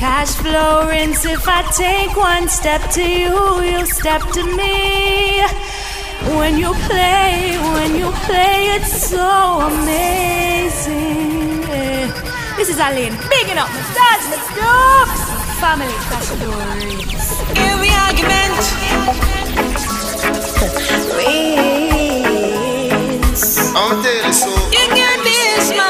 cash flow rinse. If I take one step to you, you'll step to me. When you play, when you play, it's so amazing. Yeah. This is Alaine, bigging up my stars, my dubs. Family cash flow rinse. Every argument. Rinse. I'll tell you so. You can this, my friend.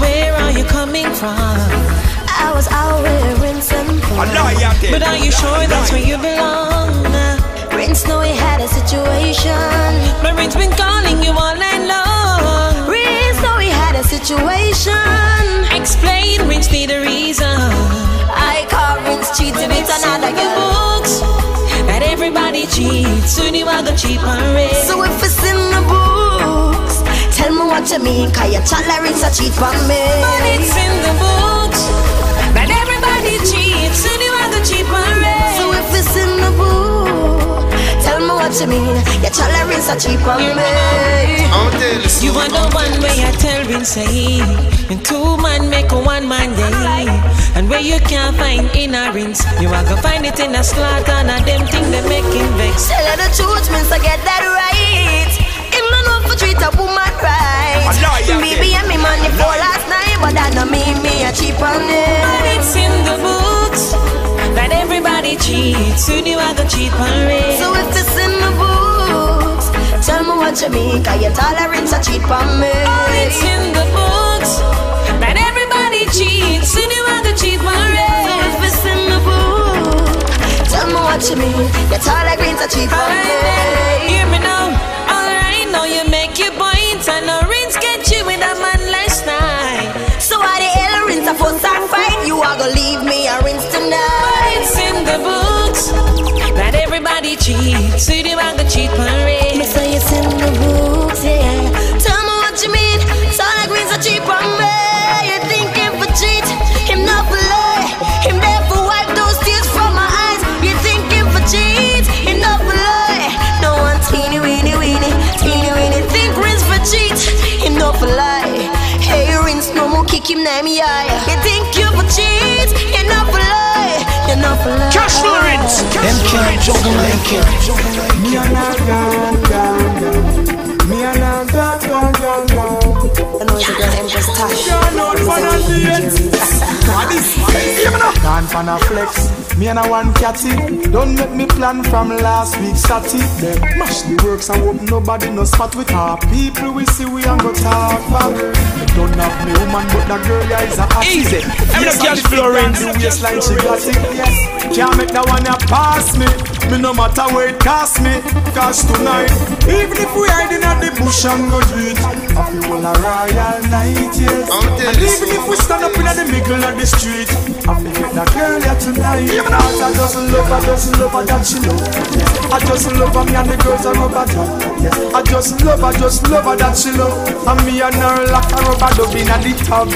Where are you coming from? I was out with Rinse and I lie out there. But are you sure that's where you belong? Rinse know he had a situation. My rinse been calling you all night long. Rinse know he had a situation. Explain, rinse need a reason. I call Rinse cheating with another The girl. books that everybody cheats. Soon you are gonna cheat. So if it's in the books, tell me what you mean. Cause your chat like Rinse a cheat for me. But it's in the books that everybody cheats. Soon you are gonna cheat my rinse. So if it's in the book, tell me what you mean. Your chat like Rinse a cheat for me. I'll tell you so. You are the one way I tell Rinse say And two man make a one man day And where you can't find in a rinse You are gonna find it in a slaughter And a them thing they making vex Tell her the truth, means I get that right. Him no for treat a woman right. A liar, Baby, and me money for Liar. last night, but that no mean me a cheap on But it's in the books That everybody cheats Soon you are gonna cheat my rinse So if it's in the books, tell me what you mean, cause your tolerance a cheap on me. But it's in the books That everybody cheats Soon you are gonna cheat my So if it's in the book, tell me what you mean, your tolerance a cheap on me. Hear me now. Alright, now you make your points. I know rinse get you with a man last night. So why the hell rinse a fuss and fight? You are gonna leave me a rinse tonight. it's in the books that everybody cheats. So you want to cheat my name me eye. You think you for cheat? Him not for lie. You not for lie. Cash flow rinse. Them can't juggle like you. Me and a gone, gone, gone. Me and a gone, gone, gone, gone. I know the girl Gone for the date. Gone for a flex. Me and a one catty. Don't make me plan from last week Saturday. Then mash the works and hope nobody no spot with our people. We see we and go talk back. Don't have me woman, but that girl yeah is a hot Easy. I'm Yes, not cash and the flow big rinse. and waistline she got it. Yes. Can't make that one pass me. Me no matter where it cost me. Cause tonight, even if we hiding at the bush and go do it, I feel a royal night, yes. And even if we stand up in the middle of the street, I feel get that girl here tonight. Cause I just love her, just love her that she love. Yes. I just love her, me and the girls are rubber dub. Yes. I just love her, just love her that she love. And me and her lock her rubber dub in the tub.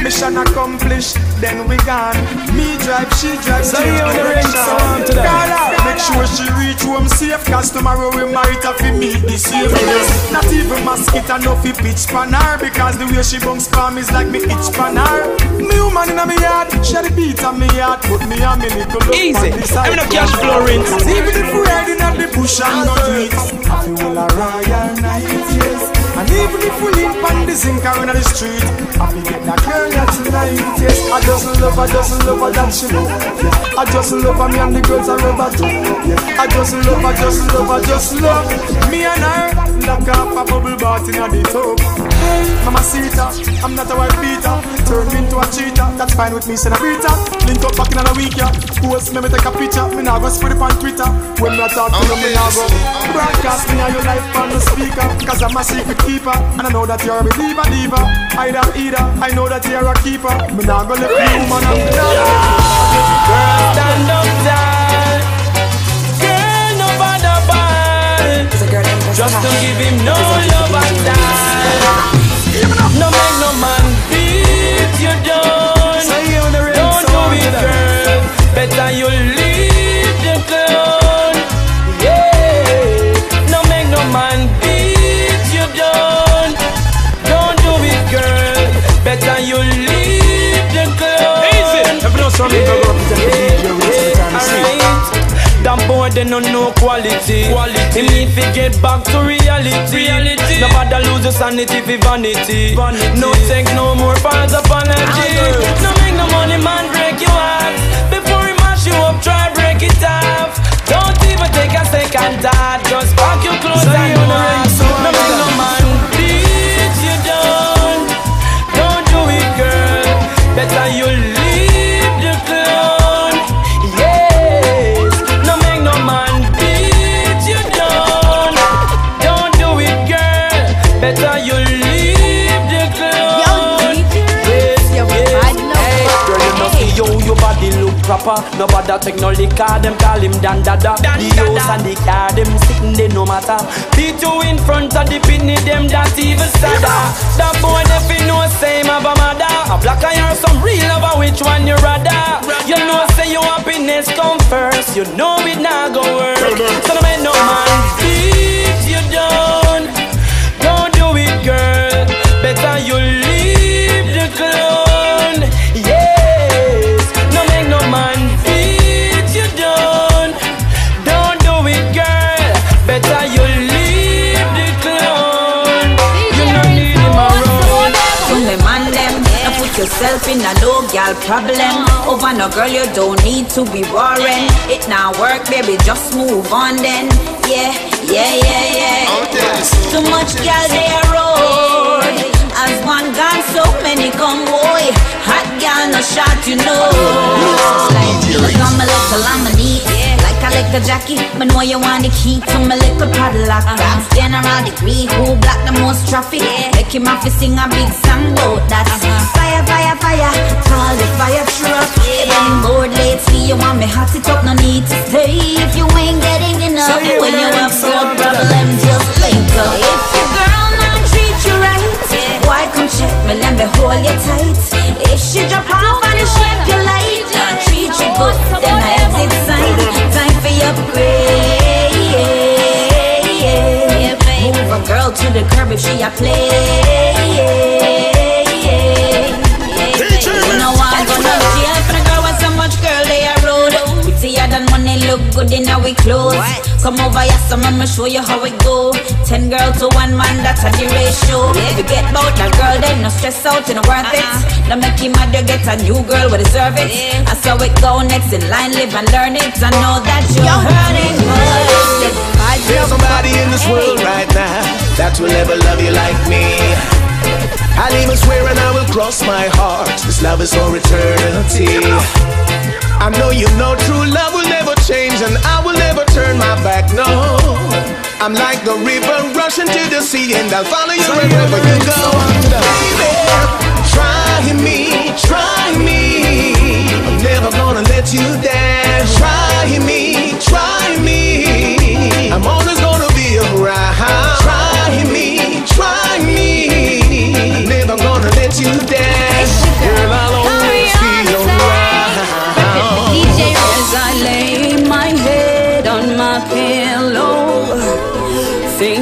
Mission accomplished, then we gone. Me drive, she drives So you on the ring, direction. so on to that. Make sure she reach home safe. Cause tomorrow we might have to meet the same place. Not even mosquito, no fi pitch pan her. Because the way she bounce palm is like me itch pan her. Me woman in a me yard, she the beat on me yard. Put me on me little look Easy. on the side. I'm not cash flow rinse. Even if we hiding at the bush and no do it I feel a royal night, yes And even if we limp on the zinc or in the street I feel get that girl here tonight, yes I just love her, just love her that she know yes. I just love her, me and the girls are rubber too yes. I just love her, just love her, just love. Me and her, lock off a bubble bath in the tub. Hey, mama Sita, I'm not a white beater. Turn me into a cheater, that's fine with me, Senorita Link up back in a week, yeah. Post me, me take a picture. Me nah go spread it on Twitter. When me a talk to you, me nah go Broadcast me and your life on the speaker. Cause I'm a secret keeper And I know that you're a believer, diva Either, either, I know that you're a keeper Me nah go let you man and me nah Girl, stand up tall. Girl, no bother ball. Just to give him no love and die. They no know quality. quality. He need to get back to reality. reality. Nobody lose your sanity for vanity. vanity. No take no more false apology. No make no money man break you off. Before he mash you up, try break it off. Don't even take a second thought. Just pack your clothes so and run. No proper. Nobody take no liquor, them call him Dan Dada. The house and the car, them sitting there no matter. Beat you in front of the pitney, them that even sadder. That boy, they feel no same of a mother. A black eye or some real lover, which one you rather? You know, say your happiness come first. You know it not go work. So no make no man beat you down. Don't do it, girl. Better you yourself in a low gal problem. Over no girl, you don't need to be worrying. It now work, baby, just move on then. Yeah, yeah, yeah, yeah. Too much gal they road. As one gone, so many come boy. Hot gal no shot, you know. Like I'm a little, I'm a neat. Like a Jackie, but know you want the key to my little padlock. I'm general degree, who block the most traffic? Make him have to sing a big song about that. Fire, fire, fire, call the fire truck. Been bored lately, you want me hot it up, no need to stay. If you ain't getting enough, So you when you have better. problems, just link up. If your girl not treat you right, why come check me, let me hold you tight. If she drop off and shape you light, treat you good, then I. Your play. Move a girl to the curb if she a play. You know I go no jail for the girl with so much girl they a road. Prettier than money look good in our clothes. Come over here, some I'ma show you how it go. Ten girls to one man, that's a the ratio. You get bout that girl, then no stress out, you know worth it. Don't make him mad, you get a new girl, we deserve it. I saw it go next in line, live and learn it. I know that you're hurting, but There's somebody in this world right now that will ever love you like me. I'll even swear and I will cross my heart. This love is for eternity. I know you know true love will never change and I will never turn my back. No, I'm like the river rushing to the sea and I'll follow you wherever you go. Baby, try me, try me. I'm never gonna let you down. Try me, try me. I'm always gonna be around. Try me, try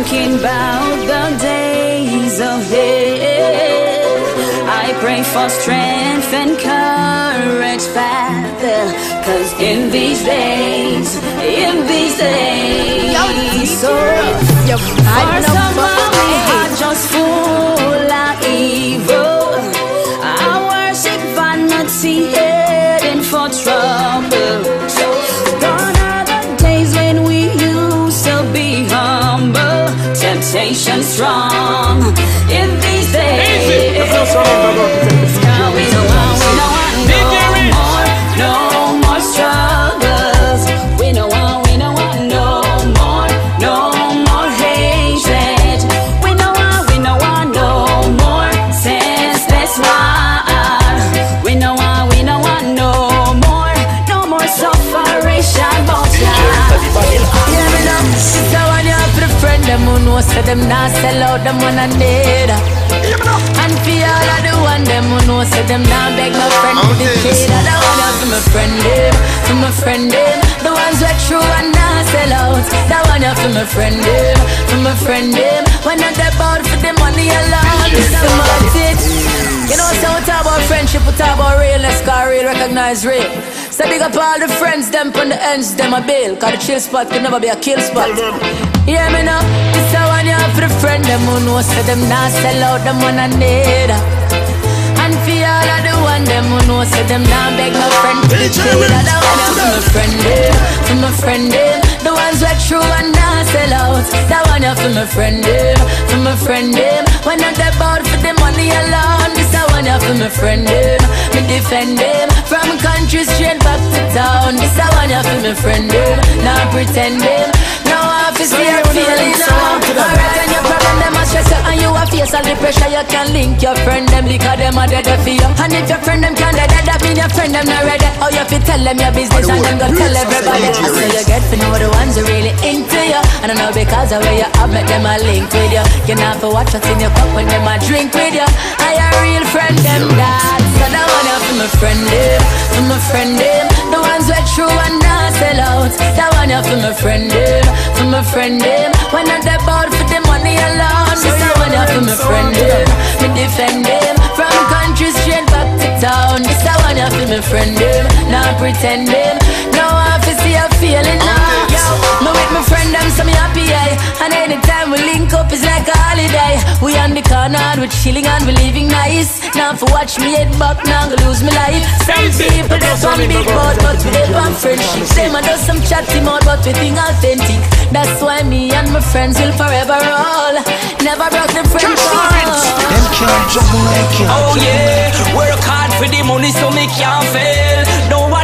thinking about the days ahead, I pray for strength and courage, Father. Cause in these days, in these days, so for some of me are just full strong in these days. Say them not sell out, them wanna need. And for all of the one, them who know say them not beg no friend to the kid. I don't want for my friend them, for my friend them, the ones that true and not sell out. That one you for my friend them, for my friend them. When I step out for the money alone, this is about it. You know, so we talk about friendship, we talk about realness, car real, recognize real. So big up all the friends, them on the ends, them a bail. Cause the chill spot could never be a kill spot. Hear me now? This a one you have for the friend, them who know, so them not sell out, them one I need. And for all of the one them who know say them not beg no friend. The trade That one eh. for my friend them, for my friend them The ones who true and not sell out. That one for my friend them, for my friend them When I step out for the money alone This a one for my friend them, me defend them From country straight back to town This a one for my friend them, not pretend them Now I feel see her feeling now Alright, and your problem them a stress you. And you a face all the pressure You can link your friend. Them Because them a dead for you. And if your friend them can't dead That mean your friend them not ready. How you fi tell them your business And them go tell everybody I say you get to know the ones who really into you. And I know because of where you have Make them a link with you. You not for watch what's in your cup When them a drink with you. I a real friend them that So that one you for my friend them For my friend them The ones who true and not sell out. That one you for my friend them For my friend them When I step out for the money alone. This a one you for my friend eh, them Me defend him. From country straight back to town. This one you for my friend them Not pretend them Now I fi see a feeling now me with my friend them so me happy yeah. And anytime we link up it's like a holiday. We on the corner we chilling and we living nice. Now for watch me head back now go lose my life. Some people they from big boat but we live on friendship. Them a do some chatty mouth but we think authentic. That's why me and my friends will forever roll. Never broke the friendship. Them can't juggle like you. Oh yeah, work hard for the money so me can't fail.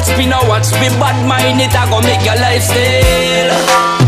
Watch me, now watch me, bad mind it, I go make your lifestyle. Eh,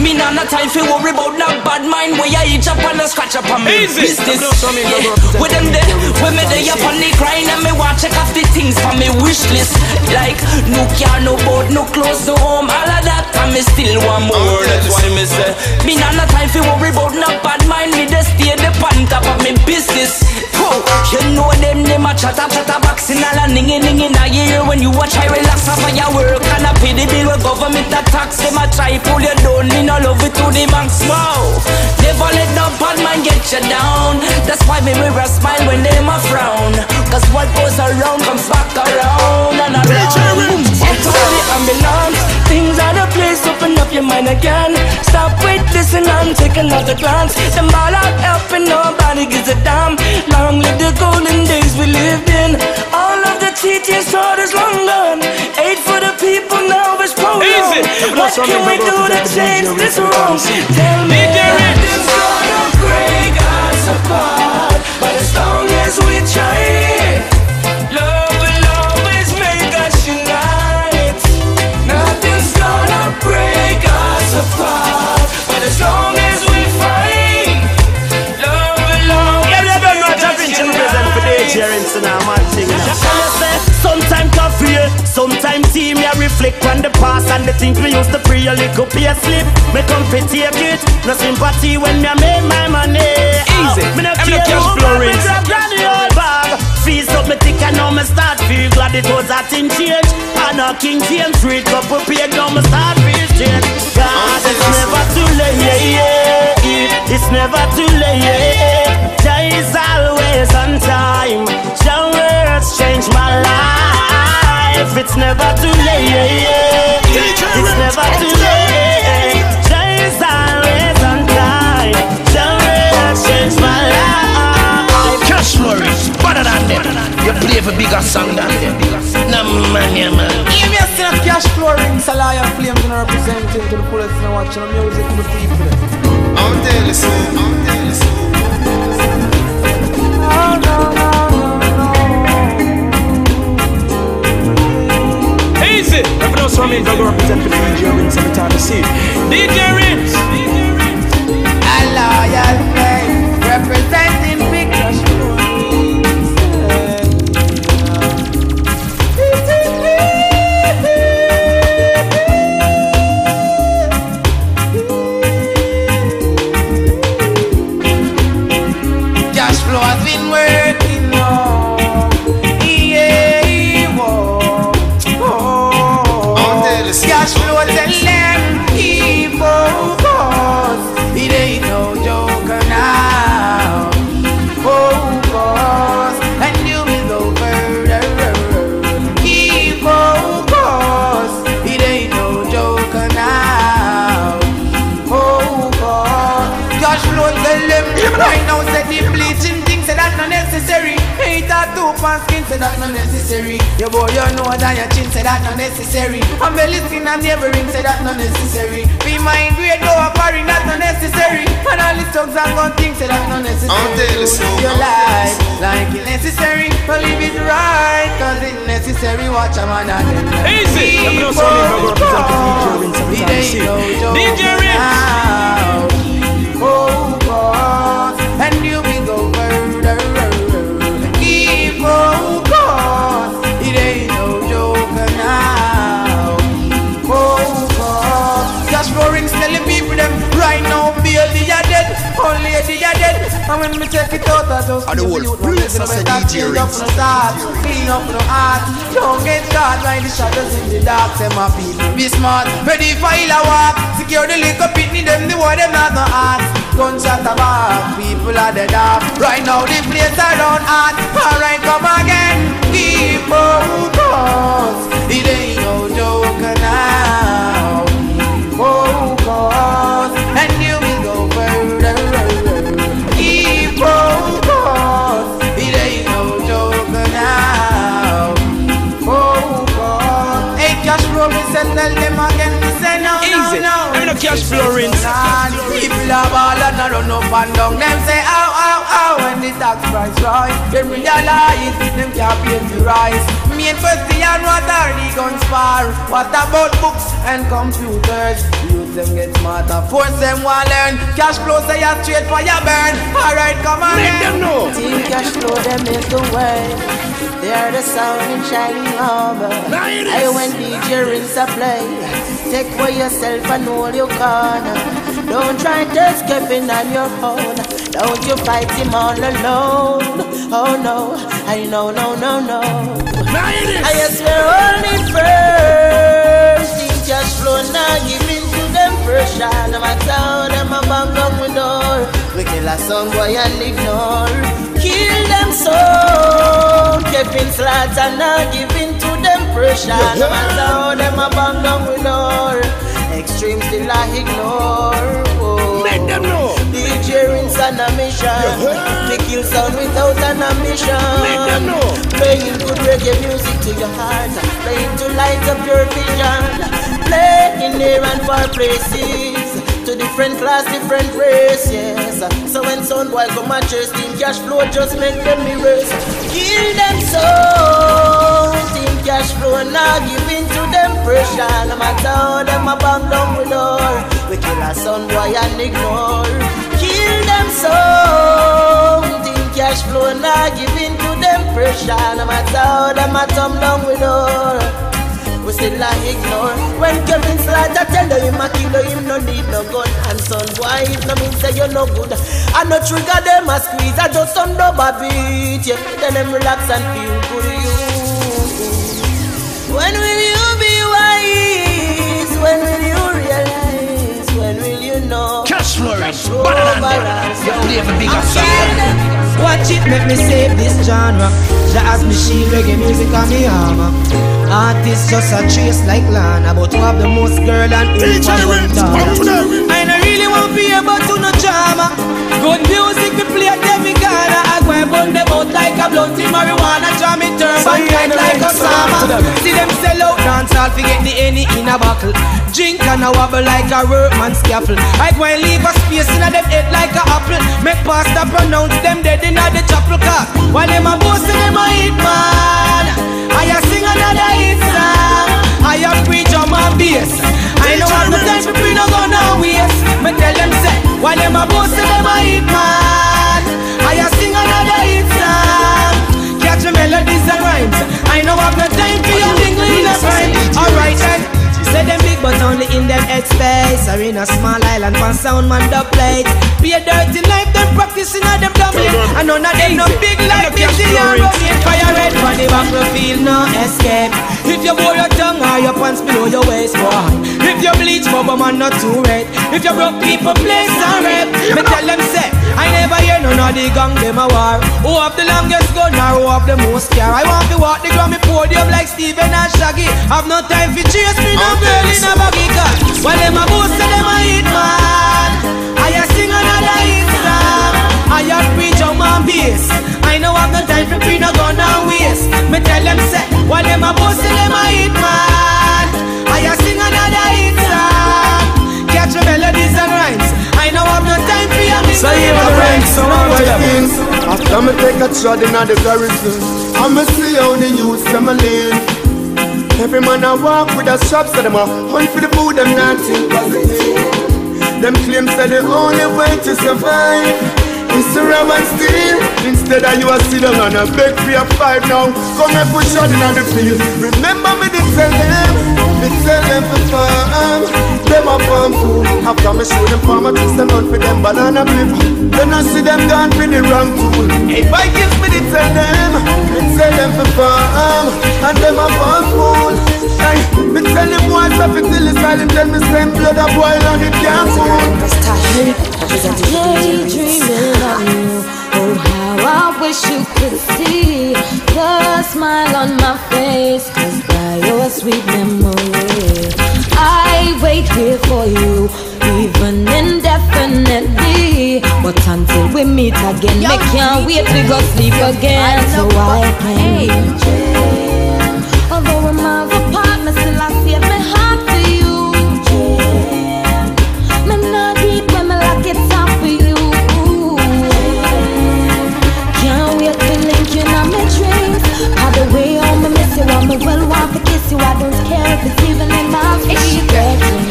Me nah no time for worry about no bad mind Where you each up and a scratch up on me Easy. business Come on, come here, yeah. With them there, when me there up on the grind And me want check off the things for me wish list Like no car, no boat, no clothes, no home All of that and me still want more That's why me say Me nah no time for worry about no bad mind Me just stay the on top of me business Whoa, you know them, them a chatter, chatter boxing all a ningy, ningy in a ear When you watch I relax off of your work And I pay the bill with government a tax Them a try pull you down, me no love it to the max. Wow, never let no bad man get you down. That's why me wear a smile when them a frown. Cause what goes around comes back around and around. Authority ambulance, things are place Open up your mind again. Stop, wait, listen and taking another glance. Them all out helping, nobody gives a damn. Long live the golden days we lived in. All of the teachings taught us long gone. Aid for the people now is prolonged. What can we do to change this wrong? Tell me Nothing's gonna break us apart But as long as we try Sometime coffee, sometime team, yeah reflect on the past and the things we used to pre a little pay slip. Me come fit take it, no sympathy when me a make my money. Easy. me no care who flow me rings. grab granny old bag. Fees up me thick and now me start feel glad it was a thing change. And a King James Street couple paid now me start feel change. God, it's never too late. Yeah, yeah. It's never too late. There is always on time. Your words change my life. If it's never too late. It's never too late. There is always on time. Your words change my life. Cash flourish, better than them. You play for bigger song than them. Nah man, yeah man. Give me a sin of cash flow rinse, a Loyal Flames and representing to the fullest and watching the music to the people. I'm there listening, I'm there listening. If you know so me, go represent for the DJ Rinse every time you see. DJ Rinse. Boy, you know that your chin say that not necessary. I'm belly skin and never ring say that not necessary. Be mind grade, go up foreign, not necessary. And all these thugs and gun things say that not necessary. I'll tell you so, Your man. life like it necessary, but live it right, cause it necessary. Watch a man and them. Easy. You know, so you go represent the DJ Rinse every time you see it. DJ Rinse. And you the are dead. And when me take it out, I just And the whole place I said DJ clean up the start, clean up the heart. Don't get caught by the shadows in the dark. Say my people, be smart, ready for a walk. Secure the liquor pitney, them the word them not no ask. Gunshot a back, people are the dark. Right now the place around hot. Alright, come again, keep focus. It ain't no joke now. Focus, and the people are ball and I run up and down. Them say ow, ow, ow when the tax price rise. Them realize them can't pay the rise. Main question, what are the guns for? What about books and computers? Them get smarter, force them one learn. Cash flow say you straight for your burn. Alright, come on. Make them know. Team cash flow, them is the way. They are the sound in shining armor. I when DJ rinse a play. Take for yourself and hold your corner. Don't try to escape in on your own. Don't you fight him all alone. Oh no, I know, no, no, no. I is. swear only first. Team cash flow now giving to them pressure. No matter how them a bang down with door. We kill a son boy and ignore. Kill them so. Kevin Slaughter now giving to them pressure. No matter how them a bang down with door. Extreme still I ignore. Oh. Make them know. Rinse on a mission. To kill sound without an ambition. Playing good reggae music to your heart. Playing to light up your vision. Playing near and far places. To different class, different races. So when sound boy come and chase team cash flow, just make them mirrors. Kill them so. Cash flow now giving to them pressure. No matter how them a bang down with door. We kill a son boy and ignore. Kill them so. Team cash flow now giving to them pressure. No matter how them a thumb down with door. We still a ignore When Kevin Slaughter tell you him a killer Him no need no gun And son boy it no mean say you no good I no trigger them a squeeze I just some double beat yeah. Then them relax and feel good you When will you be wise? When will you realize? When will you know? Cash flow rinse. True Better than balance. You play for bigger I'm song. Watch it, make me save this genre. Jah as me shield, reggae music on me armor. Artists just a trace like Lana, but who have the most girl and DJ info Rinse. on Up to them. I don't really want to be able to no drama. Good music we play at every Ghana. I go and burn them out like a blunt in marijuana. Draw me turn back ain't like a rinse, so up to summer. them. See them sell out dance all forget the any in a buckle. Drink and a wobble like a workman scaffold. I go and leave a space in a them head like a apple. Make pastor pronounce them dead in a the chapel car. While them a boast them a hit man. I a sing another hit song. I a preach on my bass. I know what the time for no go no waste. Me tell them say, while them a boast them a hit man. I a sing another hit song. Catch the melodies and rhymes. I know I've no time for your mingle in a prime. Alright then. Say them big but only in them head space Or in a small island for sound man dub plate Be a dirty life them practicing at them dumbling And none of them no big like busy and rugged Fire red for the battlefield no escape If you bore your tongue or your pants below your waist boy. If you bleach bubble man not too red. If you broke people place and rap Me tell them say I never hear none of the gang them a war. Who have the longest gun or who have the most car I want to walk the ground, Grammy podium like Steven and Shaggy. Have no time for chase me no girl in a baggy car. While them a boast say them a hit man. I a sing another hit song. I a preach on my bass. I know I have no time for free no gun and waste. Me tell them say While them a bust them a hit man I a sing another hit song Catch the melodies and rhymes. I know have no time for your So you my friends, so I'm things After me take a shot in the garrison I'ma see how the youth them a live Every man I walk with a shop So them a hunt for the food them not think positive Them claims that the only way to survive to rob and steal Instead of you a sit down and a beg for your five now. Come and push out in the field. Remember me did tell them. Me tell them for farm. Them a farm fool. After me show them farm I twist them out for them banana clip Then I see them gone for the wrong tool. Hey, I give me did tell them. Me tell them for farm. And them a farm fool. Hey, me tell them boys up till the silent Tell me same blood a boil and it can't cool Daydreaming of you. Oh, how I wish you could see the smile on my face. Cause by your sweet memory, I wait here for you, even indefinitely. But until we meet again, me can't wait to go sleep again. So I can dream. Although we're miles apart, me still I miss I me well want to kiss you. I don't care if it's even in my feet.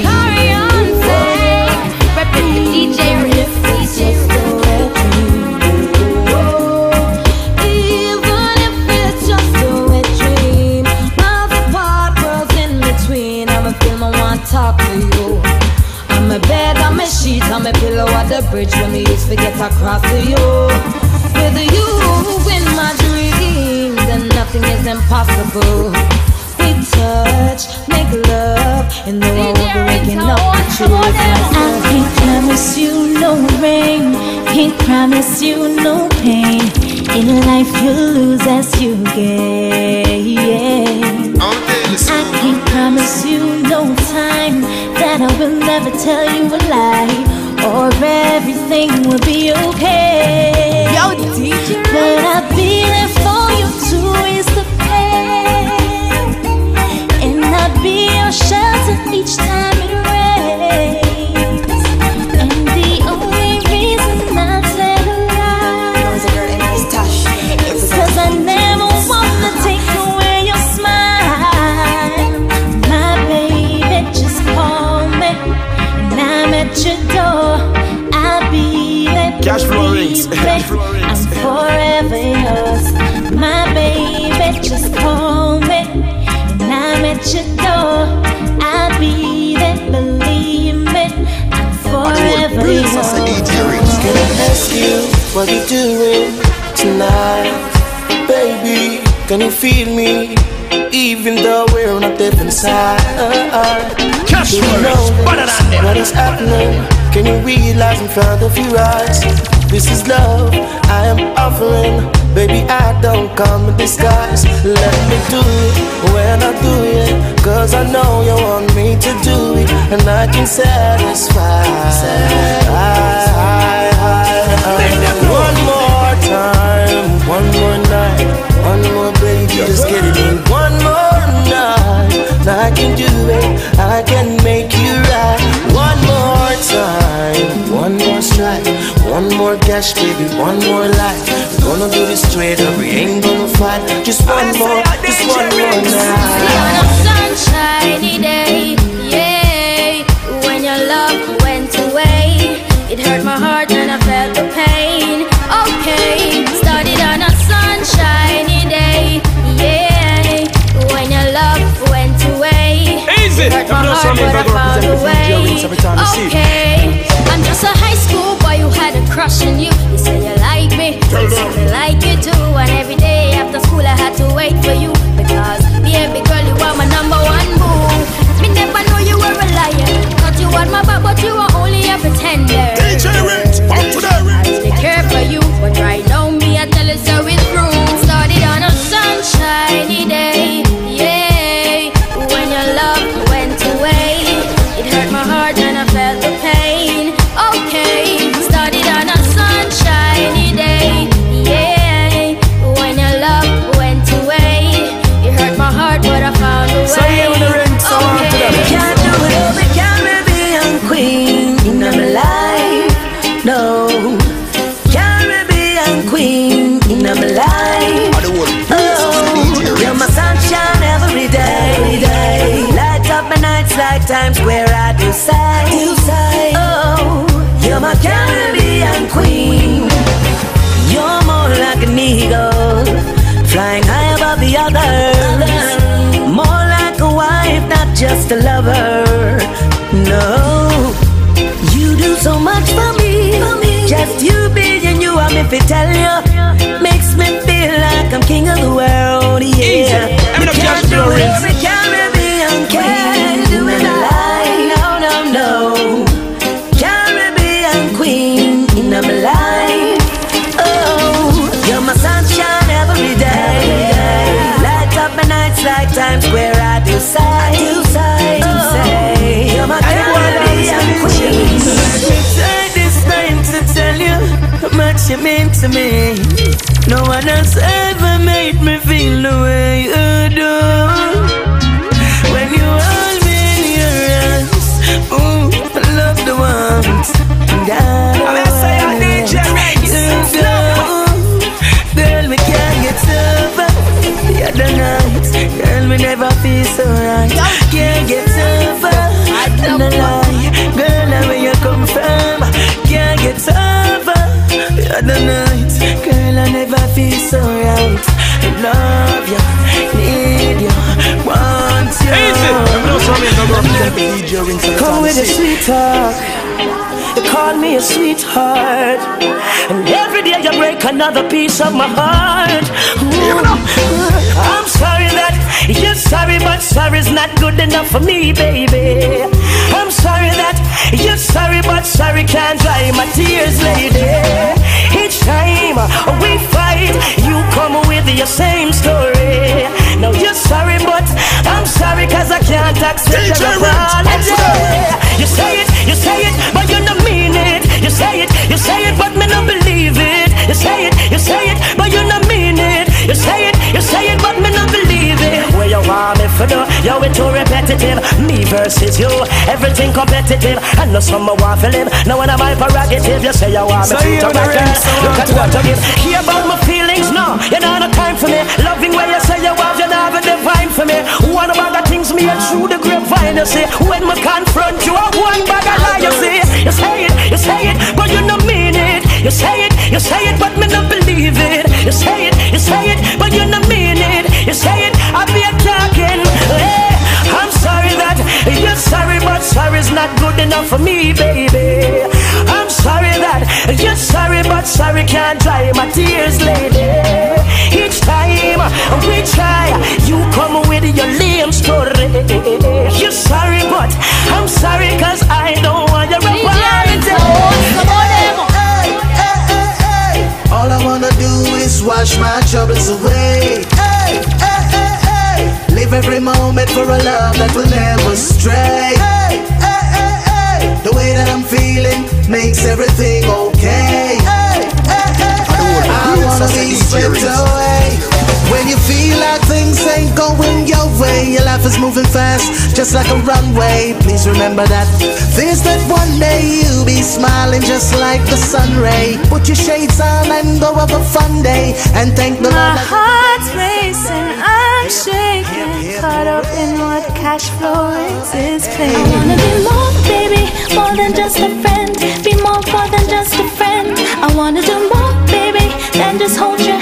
Carry on, say. Reppin' the DJ Riff. It's just a wet dream. Even if it's just a dream. Miles apart, worlds in between. I'ma feel my want talk to you. I'm a bed, I'm a sheet, I'm a pillow at the bridge when we used to get across to you. With you in my and nothing is impossible. We touch, make love, and though I won't be waking up with you, it's I can't promise you no rain, can't promise you no pain. In life you lose as you gain. I can't promise you no time that I will never tell you a lie or everything will be okay. Yo, DJ, Cash flow rinse. believe Cash me. flow rinse. I'm forever yours. My baby, just call me, and I'm at your door. I'll be there. Believe me. I'm forever yours. Can I ask you what you doing tonight, baby? Can you feel me, even though we're on a different side? Do you know what is happening? Can you realize in front of your eyes? This is love I am offering. Baby, I don't come in disguise. Let me do it when I do it. Cause I know you want me to do it. And I can satisfy. One more time, one more night, one more baby, just get it in. One more night, I can do it. I can make you right. One more time, one more strike, one more cash, baby, one more life. We're gonna do this straight up, we ain't gonna fight. Just one more, just one more On a night. sunshiny day, yeah. When your love went away, it hurt my heart and I felt the pain. Okay, started on a sunshiny day, yeah. When your love went away, Easy. it hurt my heart something but I that go found a the way. Nigerians every time you see it. Okay, on you. You say you like me, Tell say like you too, and every day after school I had to wait for you because baby girl you are my number one boo. Me never know you were a liar, thought you had my back but you were only a pretender. DJ Rich, up to that others. More like a wife, not just a lover. No, you do so much for me. Just you being you, I'm if it tell you, makes me feel like I'm king of the world. Yeah, I'm not just much you mean to me. No one else ever made me feel the way you do. When you hold me in your arms, ooh, I love the ones. Yeah, I'm say I need you right. you do. Girl, we can't get over the other night. Girl, we never feel so right. Can't get over the lie. Girl, now where you come from? Can't get over other night. Girl, I never feel so right. I love you, need you, want you. Come with a sweet talk. You call me a sweetheart. And every day you break another piece of my heart. Ooh. I'm sorry that you're sorry, but sorry's not good enough for me, baby. I'm sorry that you're sorry, but sorry can't dry my tears, lady. Time we fight, you come with your same story. Now you're sorry, but I'm sorry cause I can't accept your apology. You say it, you say it, but you don't mean it. You say it, you say it, but me not believe it. You say it, you say it, but you don't mean it. You say it, want me for do? Yo, it too repetitive. Me versus you, everything competitive. I know some want to live. Now when I'm my prerogative, you say you want me So you to back so Look at what you give. Hear about my feelings, no. You know no time for me. Loving where you say you have, you never divine for me. One about the things me and through the grapevine, you see. When me confront you, I one bag of lie, you see. You say it, you say it, but you don't mean it. You say it, you say it, but me not believe it. You say it, you say it, but you don't mean it. You say it, I be talking. Hey, eh, I'm sorry that you're sorry, but sorry's not good enough for me, baby. I'm sorry that you're sorry, but sorry can't dry my tears, lady. Each time we try, you come with your lame story. You're sorry, but I'm sorry, cause I don't want your apology. All I wanna do is wash my troubles away. Hey. Live every moment for a love that will never stray. Hey, hey, hey, hey. The way that I'm feeling makes everything okay. Hey, hey, hey, hey. I wanna be swept away. When you feel like things ain't going your way, your life is moving fast, just like a runway. Please remember that. There's that one day you'll be smiling just like the sun ray. Put your shades on and go have a fun day, and thank the My Lord. heart's racing, I'm shaking, caught up in what cash flow is is paying. I wanna be more, baby, more than just a friend. Be more, more than just a friend. I wanna do more, baby, than just hold your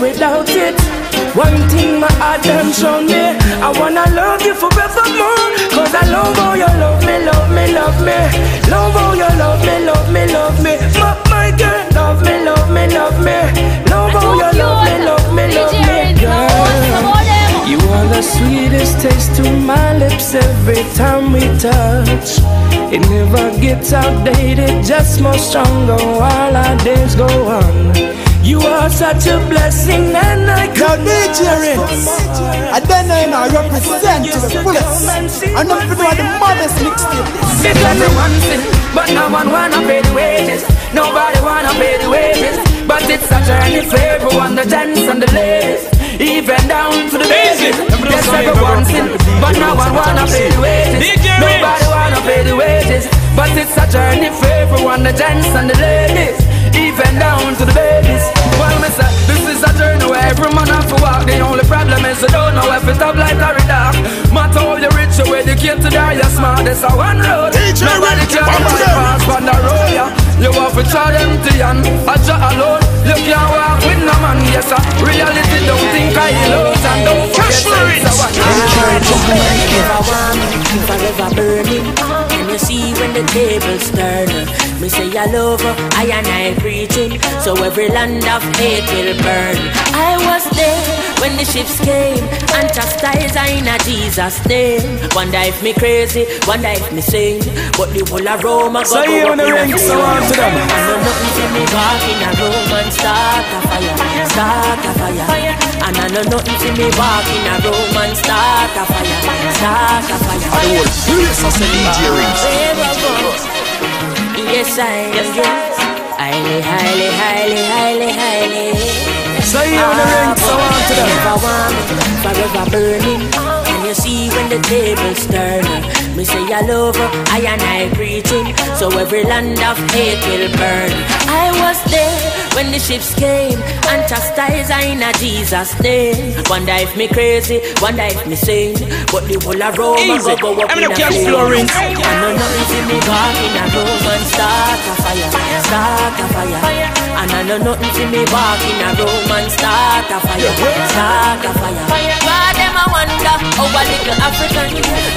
without it. One thing my heart done shown me. I wanna love you forevermore. Cause I love how you love me, love me, love me. Love how you love me, love me, love me. My, my girl, love me, love me, love me. Love how you love me, love me, love me, girl. You are the sweetest taste to my lips every time we touch. It never gets outdated, just more stronger while our days go on. You are such a blessing and I Now Nigerians, I don't know I represent to the fullest. I'm not even the modest mixtape. It's everyone sin, but no one wanna pay the wages. Nobody wanna pay the wages. But it's a journey for everyone, the gents and the ladies. Even down to the babies. Yes, everyone sin, but no one wanna pay the wages. Nobody wanna pay the wages. But it's a journey for everyone, the gents and the ladies. Even down to the babies. Every man have to walk. The only problem is you don't know if it's up like or dark. Matter how you rich or educated, or you're smart. There's a one road. Nobody can bypass on the road. Yeah. You have to try empty and I just alone. You can't walk with no man. Yes, sir. Reality don't think I lose and don't forget. It's a one. Forever burning, and you see when the tables turn. Me say I love her, I and I preaching, so every land of hate will burn. I was there when the ships came and chastised I in a Jesus name. Wonder if me crazy, wonder if me sing, but the whole of Rome I go So you go on up the in a ring, flame. so on to them. I know nothing to me walk in a room and start a fire, start a fire. And I know nothing to me walk in a room and start a fire, start a fire. I will place us in DJ Rinse. Yes, I am. Yes. Highly, highly, highly, highly, highly. So you on the ring, so on to them. Forever warm, forever burning. You see when the tables turn. Me say I love her, I and I preaching. So every land of hate will burn. I was there when the ships came and chastised I in a Jesus name. Wonder if me crazy, wonder if me sing. But the whole of Rome Easy. go go up I'm in a flame. flooring. I know nothing see me walk in a room and start a fire, start a fire. And I know nothing see me walk in a room and start a fire, start a fire. Why them I wonder how a little African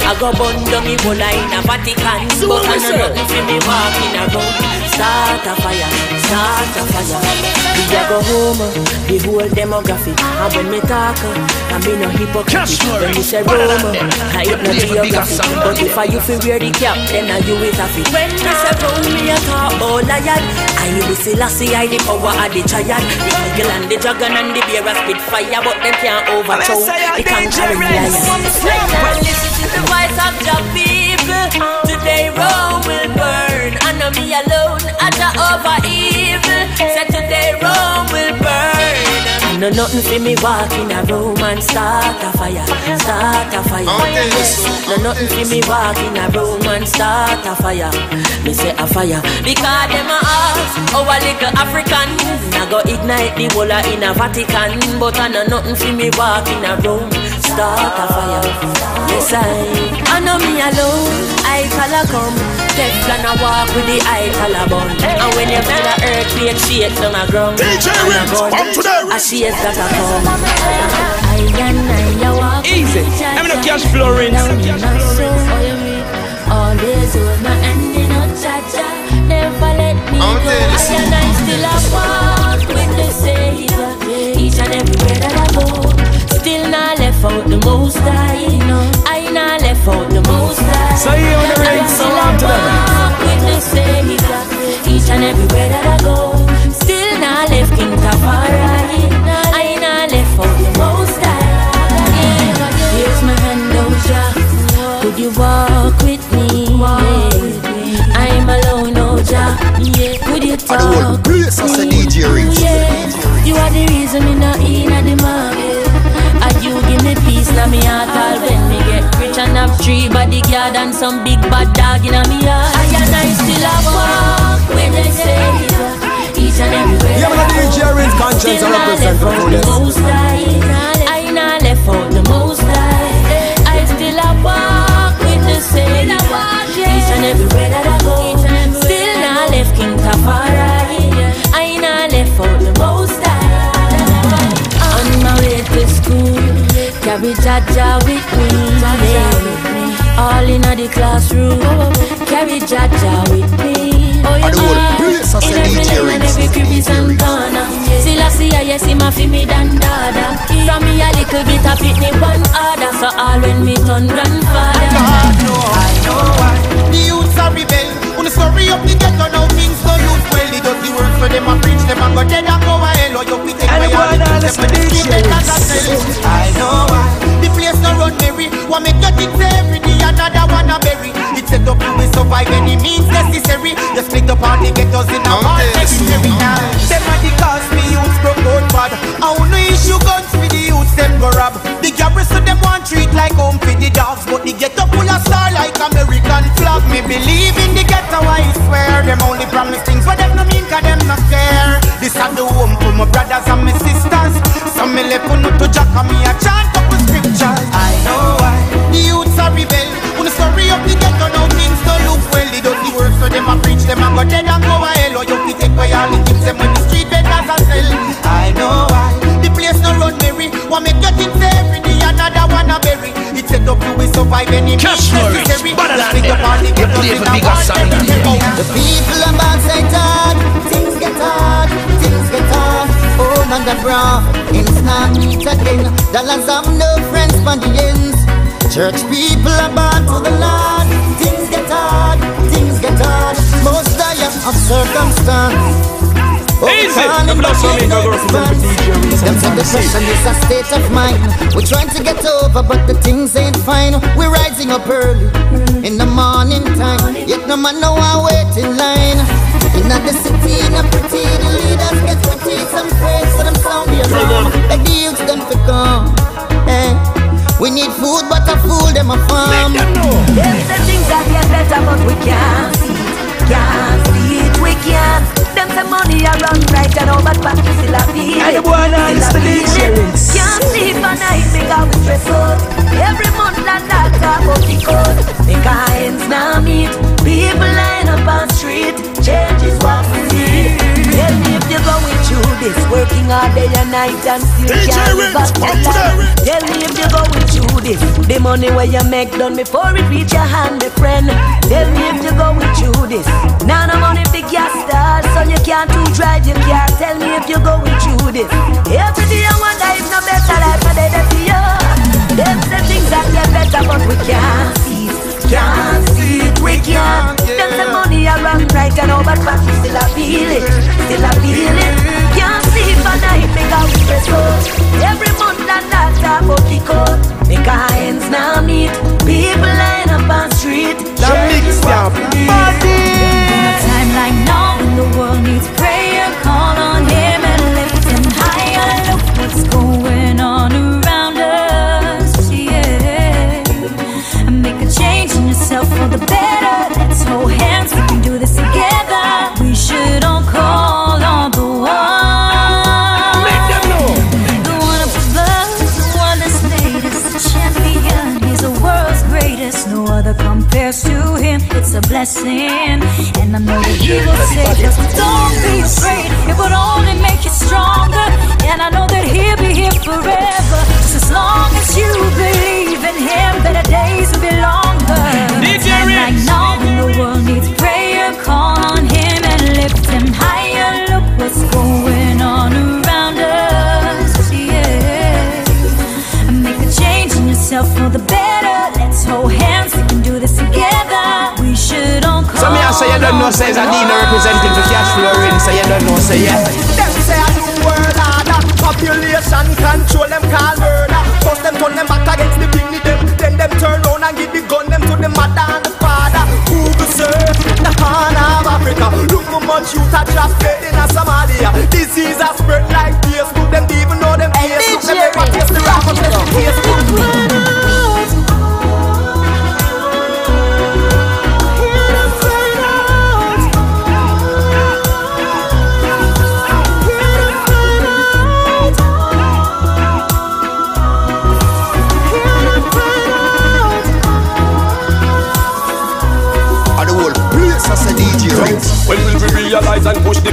I go burn down me whole in a Vatican, but I know nothing see me walk in a room, start a fire, start a fire. We a go home, the whole demographic. And when me talk, I me no hypocrite. When me say Rome, I it no geography. But if I you fi wear the cap, then I you it a fit. When me say Rome, me a talk about lion. I the Selassie, I the power of the giant. The eagle and the dragon and the bear a spit fire, but them can't overthrow the conquering lion. Well, listen to the voice of the people. Today Rome will burn, and not me alone. I over evil. Say today Rome will burn. Know nothing for me walk in a room and start a fire, start a fire. No nothing for me walk in a room and start a fire. Me say a fire because them a ask how a little African. I go ignite the whole in a Vatican, but I know nothing for me walk in a room start a fire. Yes I, I know me alone. I call a come. Teflon a walk with the eye collar bun And when you feel the earthquake shake down a ground DJ And a Rinse, gun, up to them. a shake that a come I and I a walk Easy. with the I'm in a cash flooring. Down in my Always hold my hand in a cha-cha Never let me I'm go telling. I and I still a walk with the Savior Each and everywhere that I go Still not left out the most high I not left out the most high So you on the ring, so long on to them. walk with the Savior Each and everywhere that I go Still not left King Tafari I not left out the most high Yeah. Here's my hand out, Jah Could you walk with me? Yeah. I'm alone, oh Jah yeah. Could you I the whole talk place us three bodyguard and some big bad dog in me heart. I and I still a walk with the Savior. Each and everywhere. Yeah, man, I go. DJ conscience Still and not represent left for out the most high. I not left out the most high. I still a walk with the Savior. Each and everywhere that I go. Still not left King Tafari. I not left out the most high. On my way to school, carry Jaja with me. All in the classroom, carry Jaja with me. Oh, I the place us In every lane and every crevice and corner. Still I see her, yes, him a fi me than dada. From me a little bit of it, me one order. So all when me turn grandfather. I know why The youths are rebel Wanna story up the ghetto now things well It does the work for them and preach them and go dead and go a hell Oh boy, now let's do I know why the place no run merry. What make you think say every day another one a berry? It set up you will survive any means necessary. You split up all the ghettos in a all secondary now. Them are the cause me youths broke out bad. I no issue guns for the youths them go rob. The garrison them want treat like home for the dogs, but the ghetto full of star like American flag. Me believe in the ghetto, I swear. Them only promise things, but them no mean 'cause them no care. This are the home for my brothers and my sisters. So me left on to Jack and me a chant couple scriptures. I know why the youths are rebel. When the story of the ghetto now things don't look well. They don't the work so them a preach them and go dead and go a hell. Or you fi take away all the tips them when the street beggars a sell. I know why the place no run merry. What make you think say every day another one a berry? It set up you will survive any means necessary. Let's pick the ghettos in a war secondary. People are bad Satan. Man, the bra. It's not meet again. Dollars have no friends for the ends. Church people are born to the Lord. Things get hard. Things get hard. Most dire of circumstance. Easy. Overcome Them love some in girl from the DJ Them say depression is a state of mind. We're trying to get over, but the things ain't fine. We're rising up early in the morning time. Yet no man know I wait in line. In the city, in a pretty, the leaders get pretty. Some praise for them sound the alarm. Like the youths them fi come. Eh. We need food, but a fool them a farm. Them say things that get better, but we can't see it. Can't see it, we can't. Them say money a run right and all, but back to still a feel And the it. Still a feel it. Can't sleep at night because we stress out. Every month and that talk about the code. Make our ends now meet. People line up on street. Change is what we need. Tell me if you're going this, working all day and night and still DJ can't live up to life. Tell me if you're going through this, the money where you make done before it reach your hand, my friend. Tell me if you're going through this. Now no money big gas stars, so you can't do drive your car. Tell me if you're going through this. Every day I wonder if no better life for the for you. Them say things that get better, but we can't see. Can't see it, we can't. Them say money around right and over, but we still a feel it, still a feel it. Can't sleep at night because we stress out. Every month and that talk about the code. Make our ends now meet. People line up on street. That mix up. In a time like now, when the world needs It's a blessing, and I know that he will save us. Don't be afraid, it would only make you stronger. And I know that he'll be here forever. Just as long as you believe in him, better days will be longer. Like Ritz. now, when the world needs prayer, call on him and lift him higher. Look what's going on around us, yeah. Make a change in yourself for the better. Let's hold hands, we can do this together. We should all call So me I say you don't know say it's a Dino representing for cash flow Rinse, so you don't know say yeah. Them say a new world order. Population control them call murder. First them turn them back against the big them Then them turn round and give the gun them to the mother and the father. Who will serve? The horn of Africa. Look how much youth are trapped in a Somalia. Disease a spread like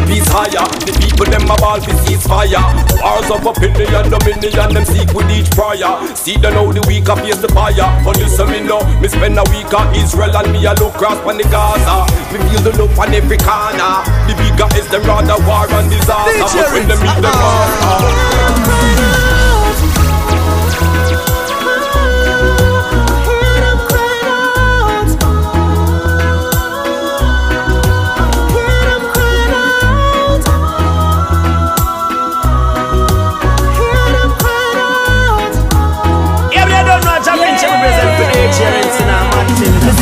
peace higher? The people them a ball for ceasefire. Wars of opinion, dominion, them seek with each prayer. See them now the weak are face the fire. But listen me now, me spend a week at Israel and me a look cross on the Gaza. Me feel the love on every corner. The bigger is them rather war and disaster. But when them meet them ah. master.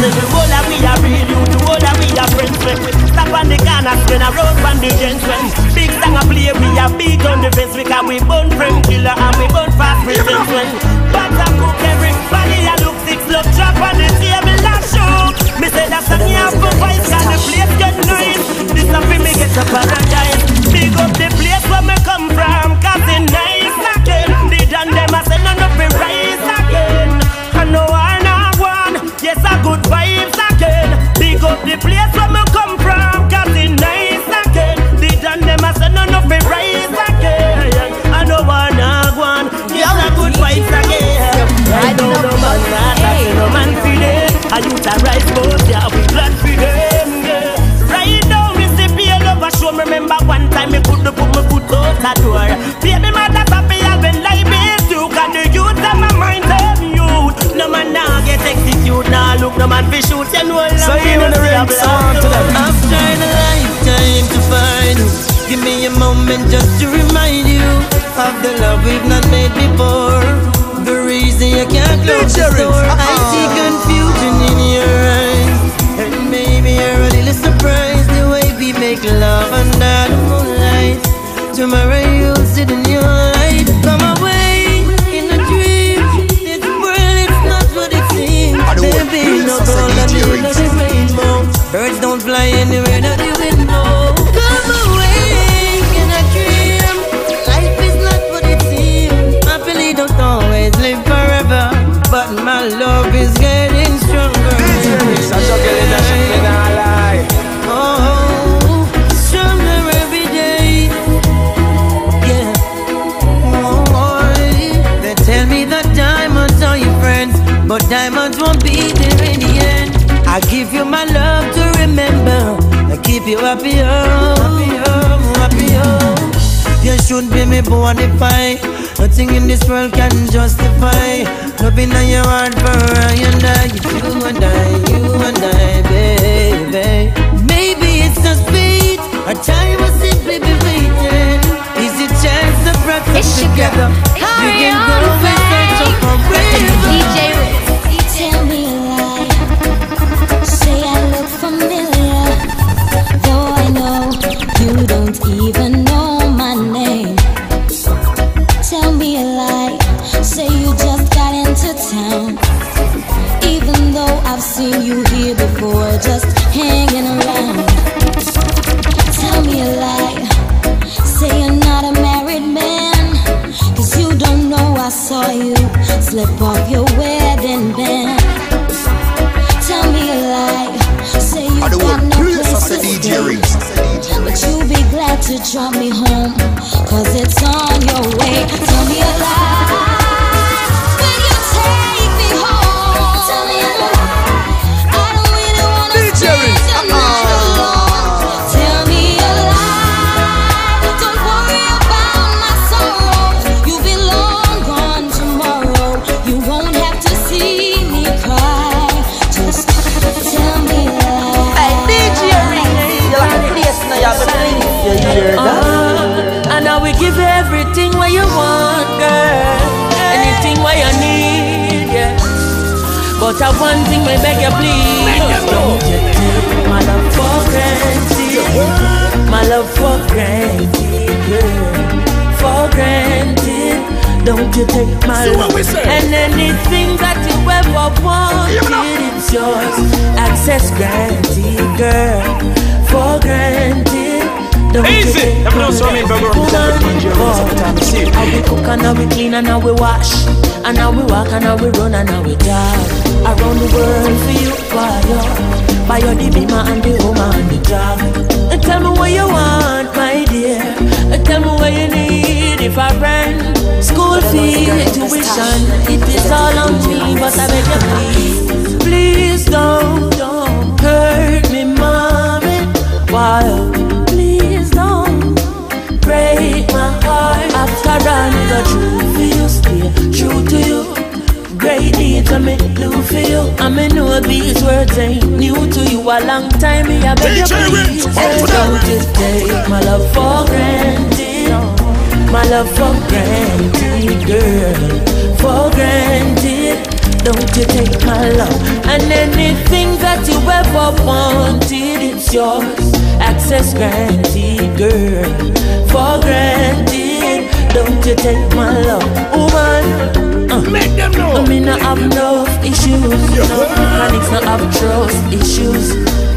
say the whole that we a real you, the whole that we a friends when we stop on the corner, spin a road on the gents when big song a play, we a big on the fence because we born from killer and we born fast with things when bags and cook every body a look six love drop on the table and shoot. Me say that's a new for vice cause the place get nice. This a me get a paradise. Big up the place where me come from cause it nice again. They done them a say none of it right. Vibes again. Big up the place where me come from Cause it nice again. The done them a say none of it rise again. I know I not one. Yes a good vibes again. I know no man not I say no man for them. I use a rise but yeah we glad for them. Right now me see pale over show me remember one time me could put my foot out the door. Baby execute now look no man fi shoot you know So you know the ring song to them I've tried a lifetime to find you. Give me a moment just to remind you of the love we've not made before. The reason you can't close the door. I Uh-uh. see confusion in your this world can justify. Loving on your heart for I and I You and I, one thing may beg you please. Don't you take my love for granted. My love for granted, girl. For granted. Don't you take my love and anything that you ever wanted, it's yours. Access granted, girl. For granted. Don't you Easy. my know so me love beg for up, tell the DJ Rinse every time I see it. How we cook and how we clean and how wash And how we walk and how we run and how we jog Around the world for you, you Buy your the beamer and the Hummer and the jog And uh, tell me what you want, my dear. And tell me what you need. If I rent School fee, tuition It is all on me, but I beg you please. Please don't, don't hurt me, mommy. Why, please don't break my heart. After I the truth for you True to you. Great deeds I make do for you. I may know these words ain't new to you. A long time me I beg you please Don't just take my love for granted. My love for granted girl. For granted. Don't you take my love. And anything that you ever wanted It's yours. Access granted girl. For granted don't you take my love, woman? Uh, Make them know. I mean, I have no issues. No mechanics, no have trust issues.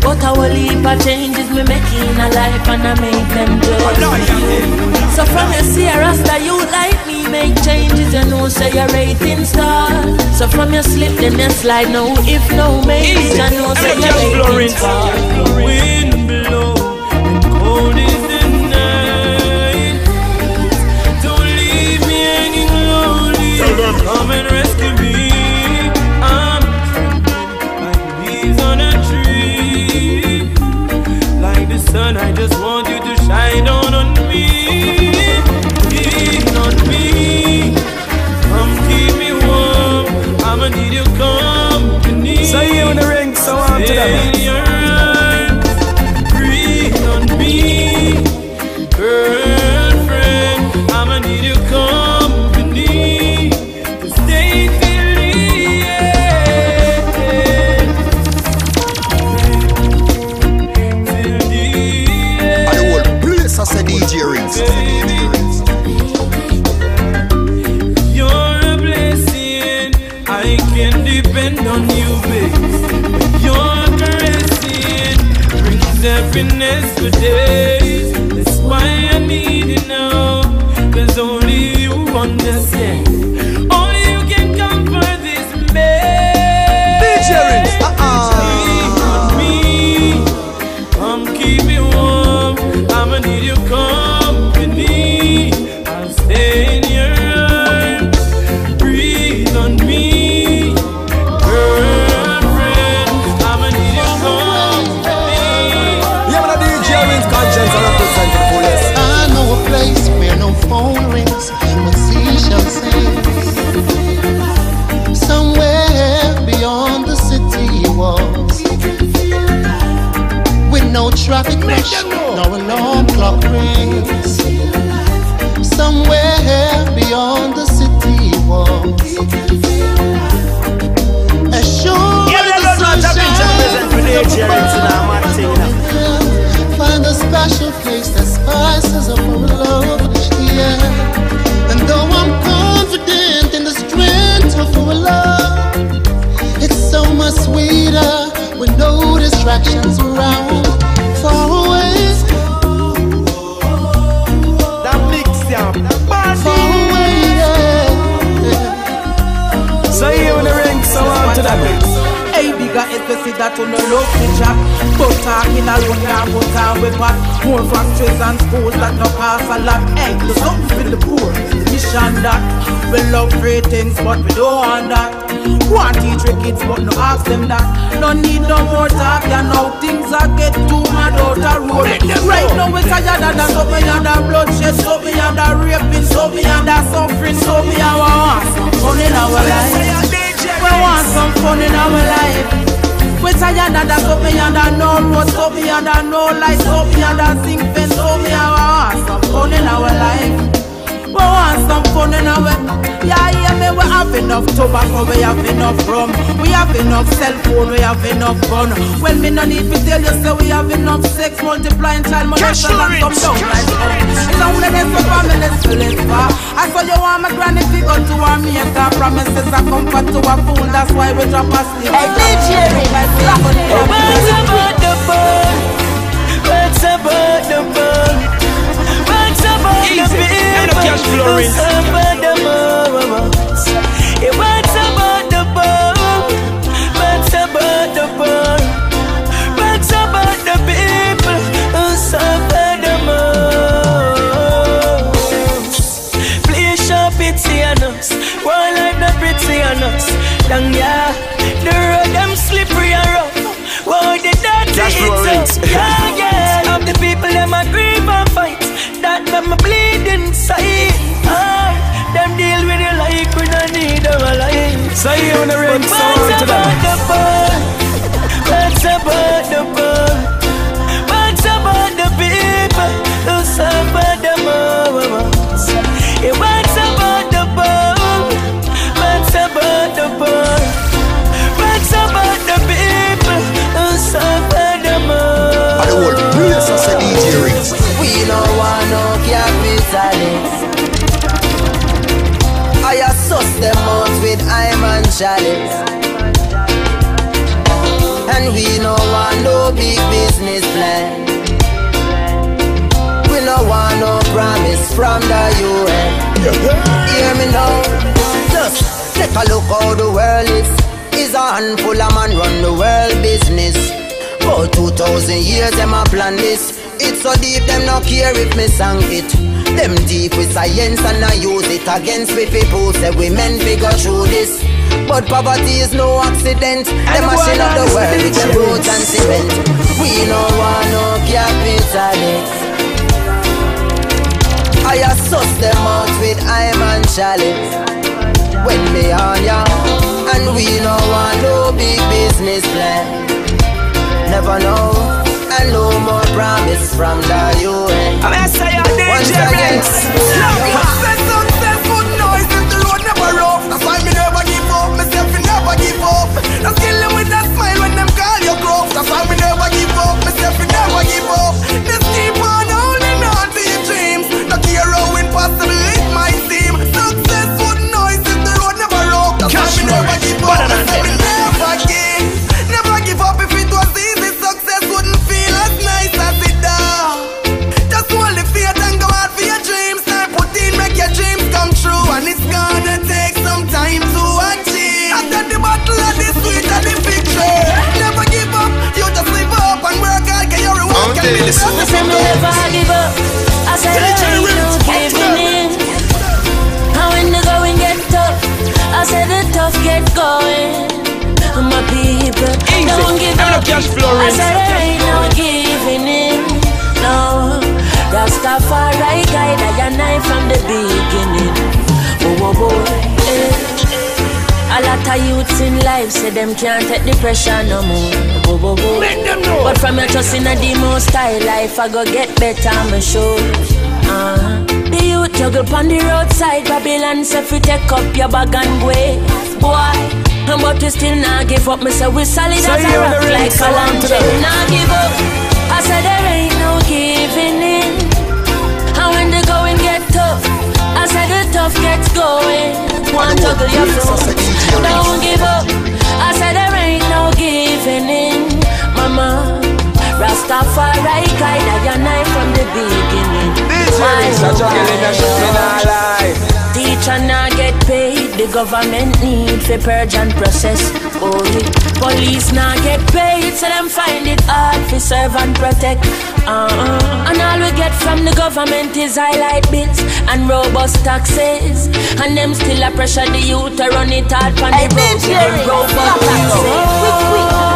But I will leave of changes me making a life and I make them just. Oh, so from your CRS that you like me make changes and you know say your rating star. So from your slip then your slide no if no maybe I know say your rating star. reflection. I just want you to shine down on me. On me. Come keep me warm. I'ma need your company. Say you in the ring, so I'm to them. tobacco, we have enough rum. We have enough cell phone, we have enough gun. Well, me no need to tell you, say we have enough sex, multiplying child molestation and come down like home. It's only this for families to live for. I saw you want my granny figure to our mate, and promises I comfort to a fool, that's why we drop us sleep. Hey, DJ, words about the ball, words about the ball, words about the people, words about the moments. It went about the about the about the people who suffer the most. Please show pity on us, one like the on us, yeah. you on the ring, so on to them. And we no want no big business plan. We no want no promise from the UN. Hear me now. Just take a look how the world is. Is a handful of man run the world business. For 2000 years them a plan this. It's so deep them no care if me sang it. Them deep with science and I use it against me people say we men figure through this. But poverty is no accident. Them machine up the world with the roads and cement. We no want no capitalists. I suss them out with I'm and chalice. When they on ya And we no want no big business plan. Never know And no more promise from the UN I'm gonna say your Once again can't take the pressure no more. Go, go, go. But from your trust in a the most high life, I go get better, I'm sure. Uh-huh. The youth juggle on the roadside, Babylon say fi take up your bag and go. Boy, but we still not give up. Me say we solid Say as a rock like a I want to lantern. know. Not give up. I said there ain't no giving in. And when the going get tough, I said the tough gets going. One juggle your flow. Don't give up. I said there ain't no giving in. Mama, Rastafari guide I and I from the beginning. My Such a girl in a shit, me nah. Teacher not get paid, the government need for purge and process. Oh, police not get paid, so them find it hard for serve and protect. Uh-uh. And all we get from the government is highlight bits and robust taxes. And them still a pressure the youth to run it hard on the road. Them robust taxes. My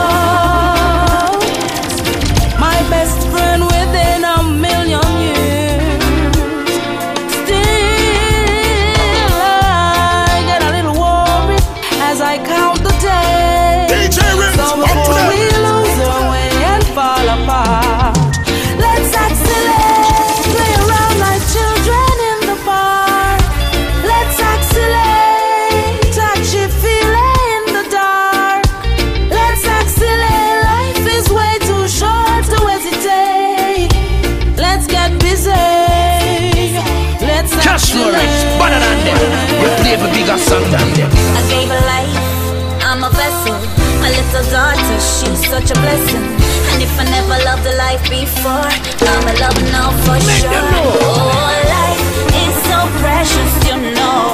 such a blessing. And if I never loved a life before, I'ma love now for sure. Oh, life is so precious, you know.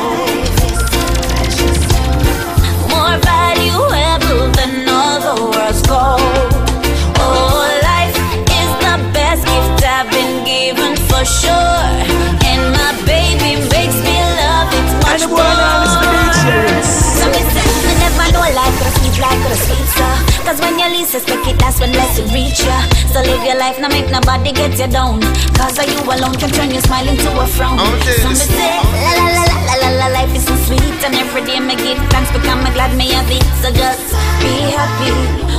More valuable than all the world's gold. Oh, life is the best gift I've been given for sure. And my baby makes me love it much more. So me say, me never know life could sweet like sweet so. Cause when you least suspect it, that's when blessing reach ya. So live your life, now make nobody get you down. Cause you alone can turn your smile into a frown. So me say, la la la la la la life is so sweet. And every day me give thanks because I'm glad me have it. So just be happy,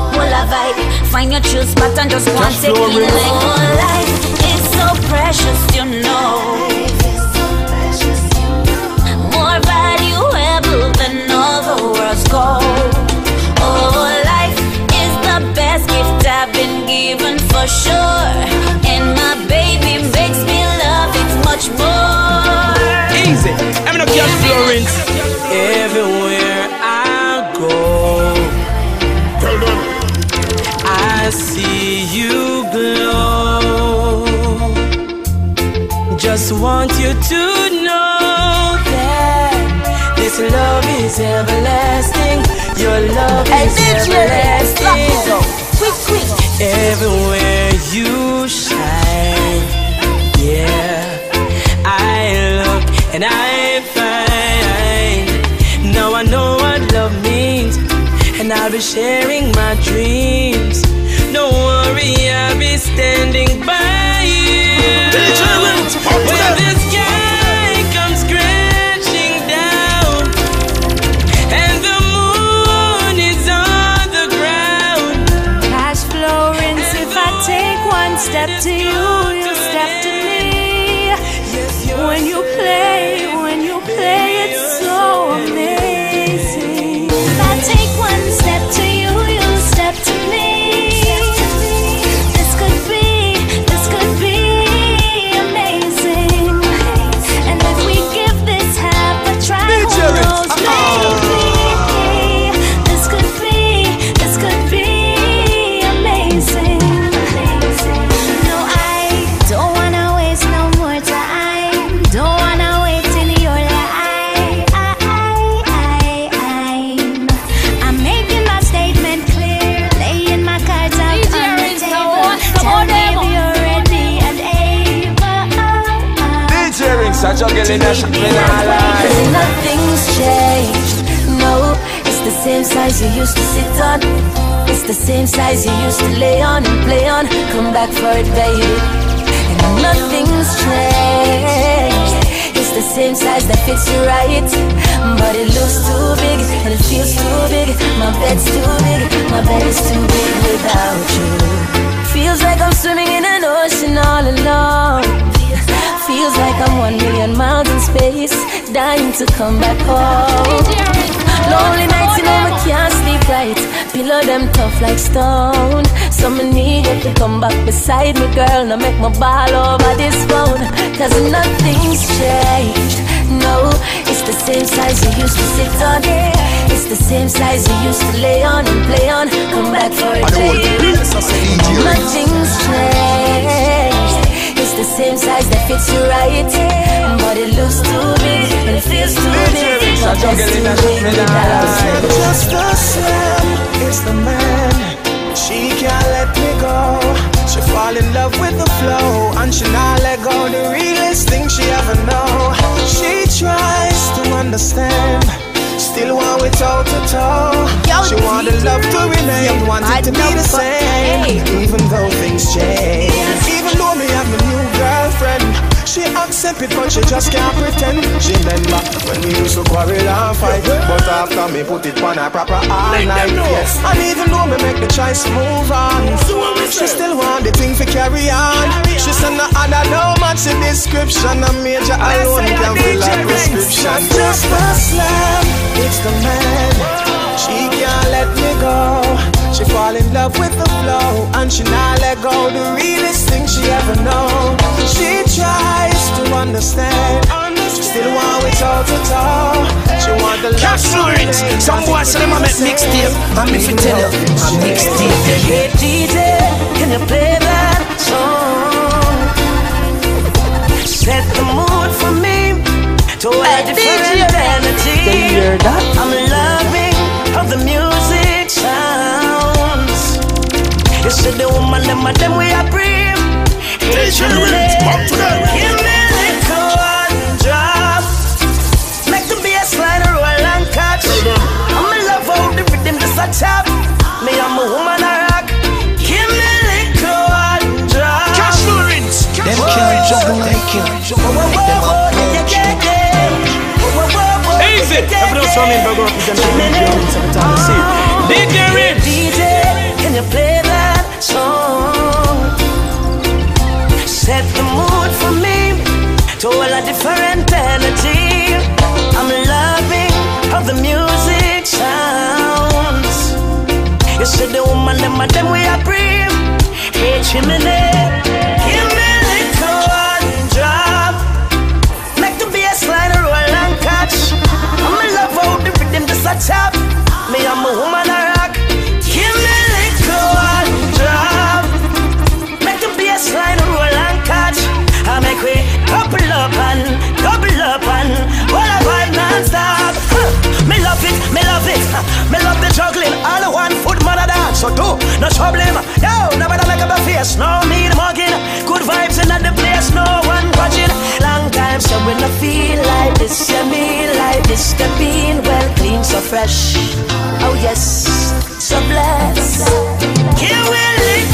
full of vibe. Find your true spot and just take it like oh, life is so precious, you know. sure. And my baby makes me love it much more. Easy. I'm in a get Florence. Everywhere I go, I see you glow. Just want you to know that this love is everlasting. Your love is everlasting. Everywhere you shine, yeah. I look and I find. Now I know what love means, and I'll be sharing my dreams. Don't worry, I'll be standing by you. To you, back for it, baby. And nothing's changed. It's the same size that fits you right. But it looks too big and it feels too big. My bed's too big, my bed is too big without you. Feels like I'm swimming in an ocean all alone. Feels like I'm one million miles in space, dying to come back home. Lonely nights, you know I can't sleep right. Pillow them tough like stone. So me need you to come back beside me, girl. Now make my ball over this phone. Cause nothing's changed. No, it's the same size you used to sit on. It's the same size you used to lay on and play on. Come back for it, baby. Nothing's changed. It's the same size that fits you right. But it looks too big and it feels too big. My bed's too big without. Just the same, it's the man. She can't let me go. She fall in love with the flow, and she not let go. The realest thing she ever know. She tries to understand. Still want it toe to toe. She want the love to remain, want it to be the same. Even though things change. Even though me have a new girlfriend. She accept it, but she just can't pretend. She remember when we used to quarrel and fight. But after me put it on her proper all night, yes. And even though me make the choice to move on, she still want the thing to carry on. She said no other no match in description. A major alone can fill a prescription. Love with the flow, and she not let go. The realest thing she ever know. She tries to understand. Still want it toe to toe. She want the. Cashflow Rinse, some boys say them a make mixtape. And me fi tell you, a mixtape. Hey DJ, can you play that song? Set the mood for me to a different energy. I'm loving how the music sounds. You see the woman, them a them we a bring. Hey, DJ Rinse, back to them. Give me little one drop. Make the bass line roll and catch. I'm in love how the rhythm just a chop. Me I'm a woman a rock. Give me little one drop. Cashflow Rinse, Them can't juggle like you. Them a Easy. Every time I'm in Burger represent DJ Rinse every time I see it. DJ Rinse. DJ, can you play that song? Set the mood for me to all a different energy. I'm loving how the music sounds. You see the woman, them them we are bring. Hey, chimney, give me drop. Make the. I'm love just a. Me, woman a dog. me love it, me love it. me love the juggling. All one foot man a dog. So do no trouble him. Yo, nobody like a face. No need mugging. Good vibes in the place. No one watching. Long time so when I feel like this. Yeah, me like this. The bean well clean, so fresh. Oh yes, so blessed. Here we lick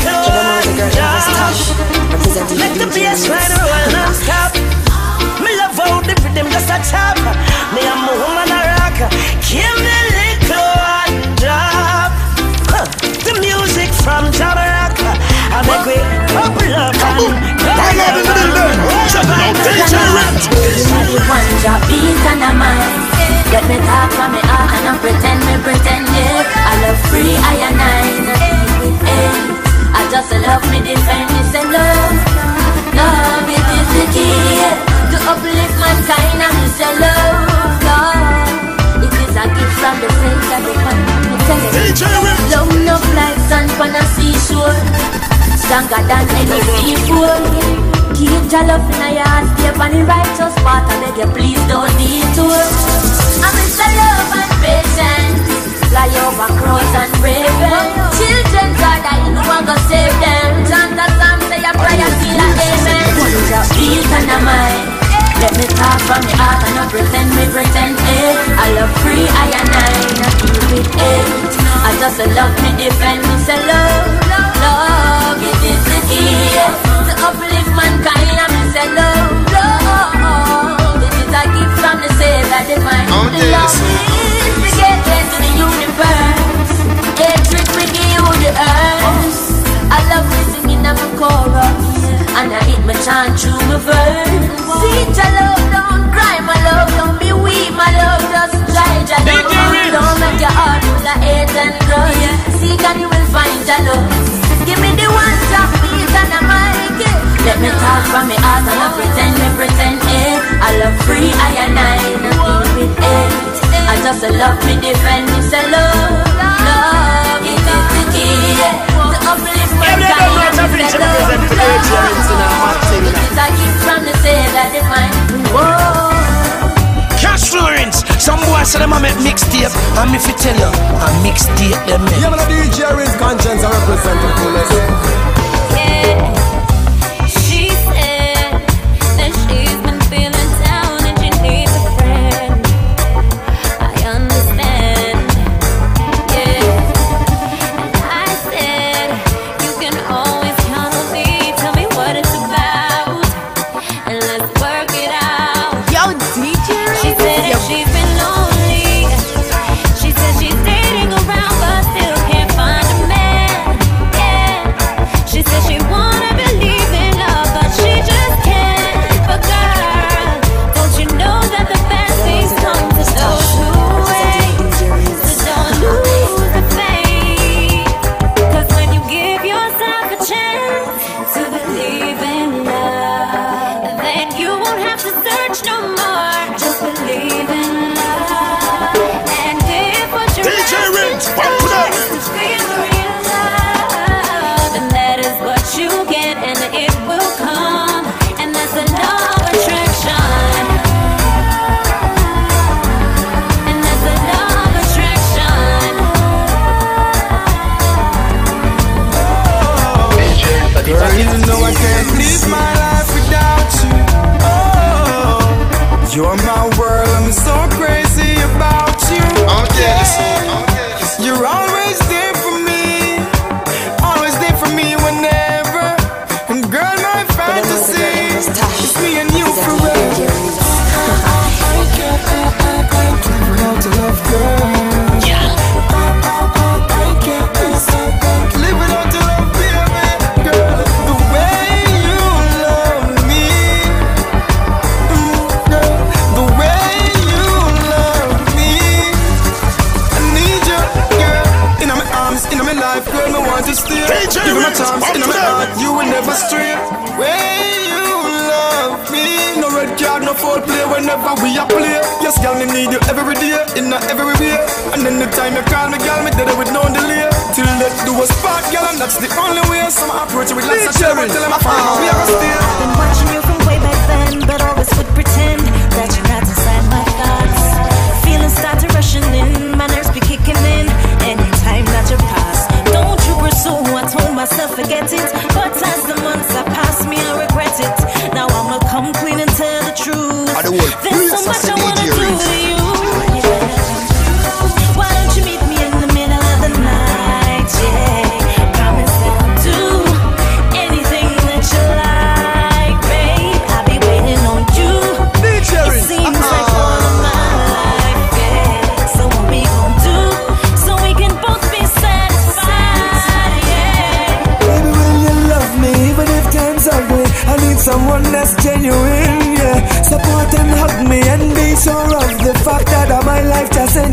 Representing Let the bass ride roll non-stop me love how the rhythm just a chop. Me my woman a rock. Give me little drop. Huh. The music from Jamaica. I make we couple up and One drop your love in your heart Stay on the righteous path I beg you please don't detour I'm in love and patience Fly over cross and raven Children God I know I'm gonna save them? Chant a psalm say a prayer feel a amen. Put your peace and a mind? Let me talk from the heart and not pretend me pretend eh? I love free I and I not keep it eight I just love me defend me say love Love it is the key To uplift mankind and me say love Love. This is a gift from the Savior divine Love is the gateway to the universe. Hatred we give the earth I love me singing my chorus And I hit my chant through my verse. See your love, don't cry my love Don't be weak my love, just try your love Don't make your heart full of hate and grudge. Seek and you will find your love. Give me the one top beat and I mic it Let me talk from me heart and I pretend me pretend eh? I love free I and I not with it I just love me defend me say love Love it is the key To uplift mankind and me say love Love It is a gift from the Savior divine. Whoa. Cashflow Rinse, some boys say them a make mixtape, and me fi tell you, a mixtape them make. Yeah, man, a DJ Rinse Conscience I represent the fullest. She someone that's genuine, yeah. Support and hug me and be sure of the fact that all my life just in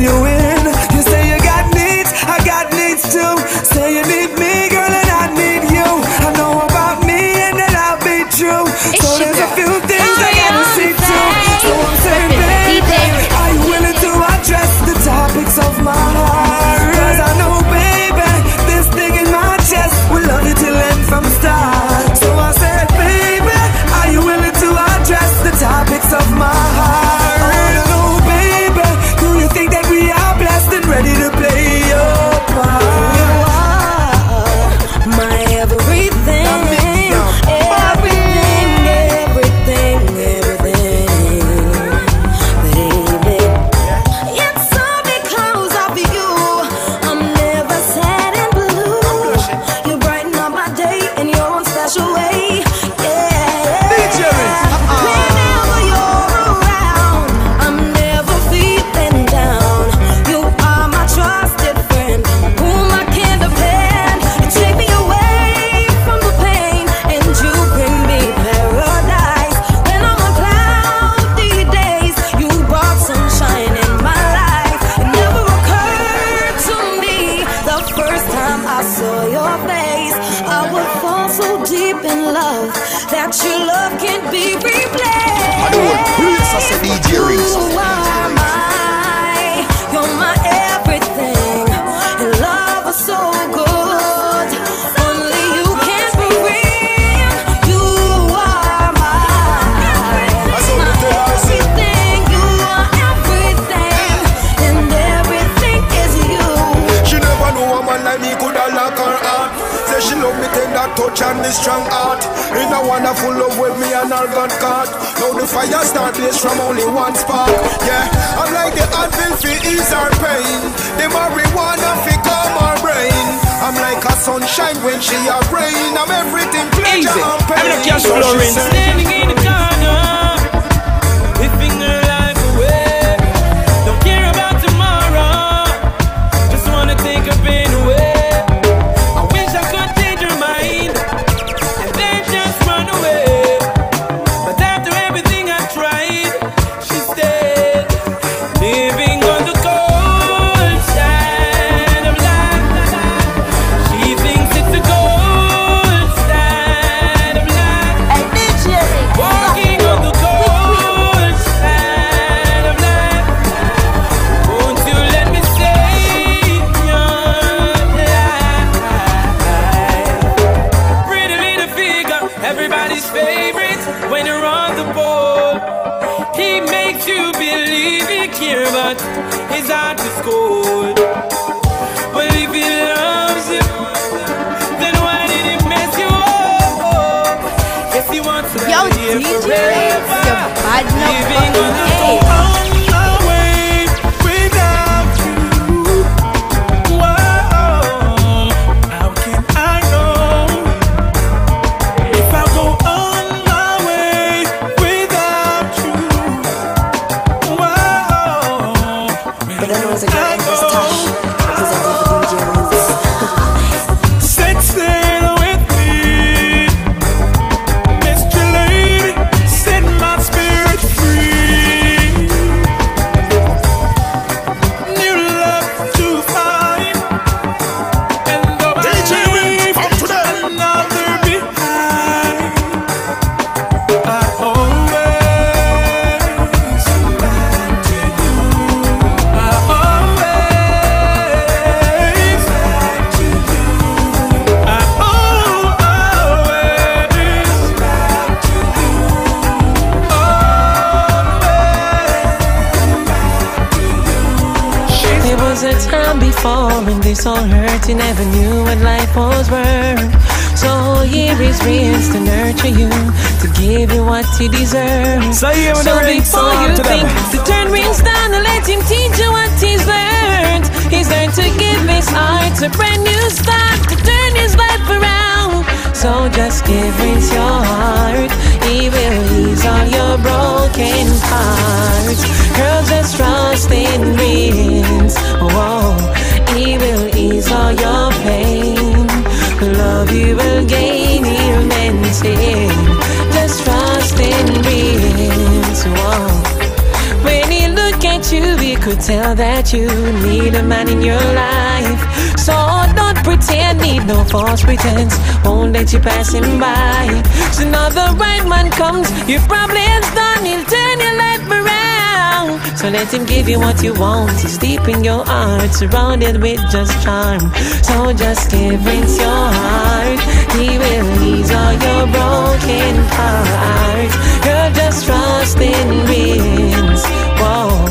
when he look at you, he could tell that you need a man in your life. So don't pretend, need no false pretense. Won't let you pass him by. So now the right man comes, your problem's done, he'll turn your life around. So let him give you what you want. He's deep in your heart, surrounded with just charm. So just give Prince your heart. He will ease all your broken parts. Girl, just trust in Prince. Whoa,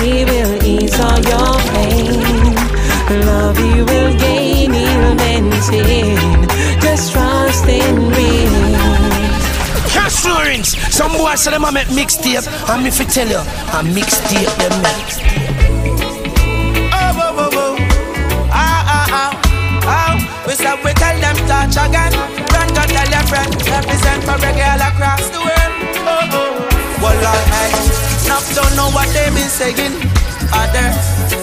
he will ease all your pain. Love you will gain, he'll maintain. Just trust in Prince. Cashflow Rinse, some boys say them a make mixtape, and me fi tell you, a mixtape them make. Oh, oh, oh, oh. Ah, ah, ah. Oh, we say we tell them touch again. Run, go tell your friends. Represent for reggae all across the world. Oh, oh. Well, don't know what they've been saying. Others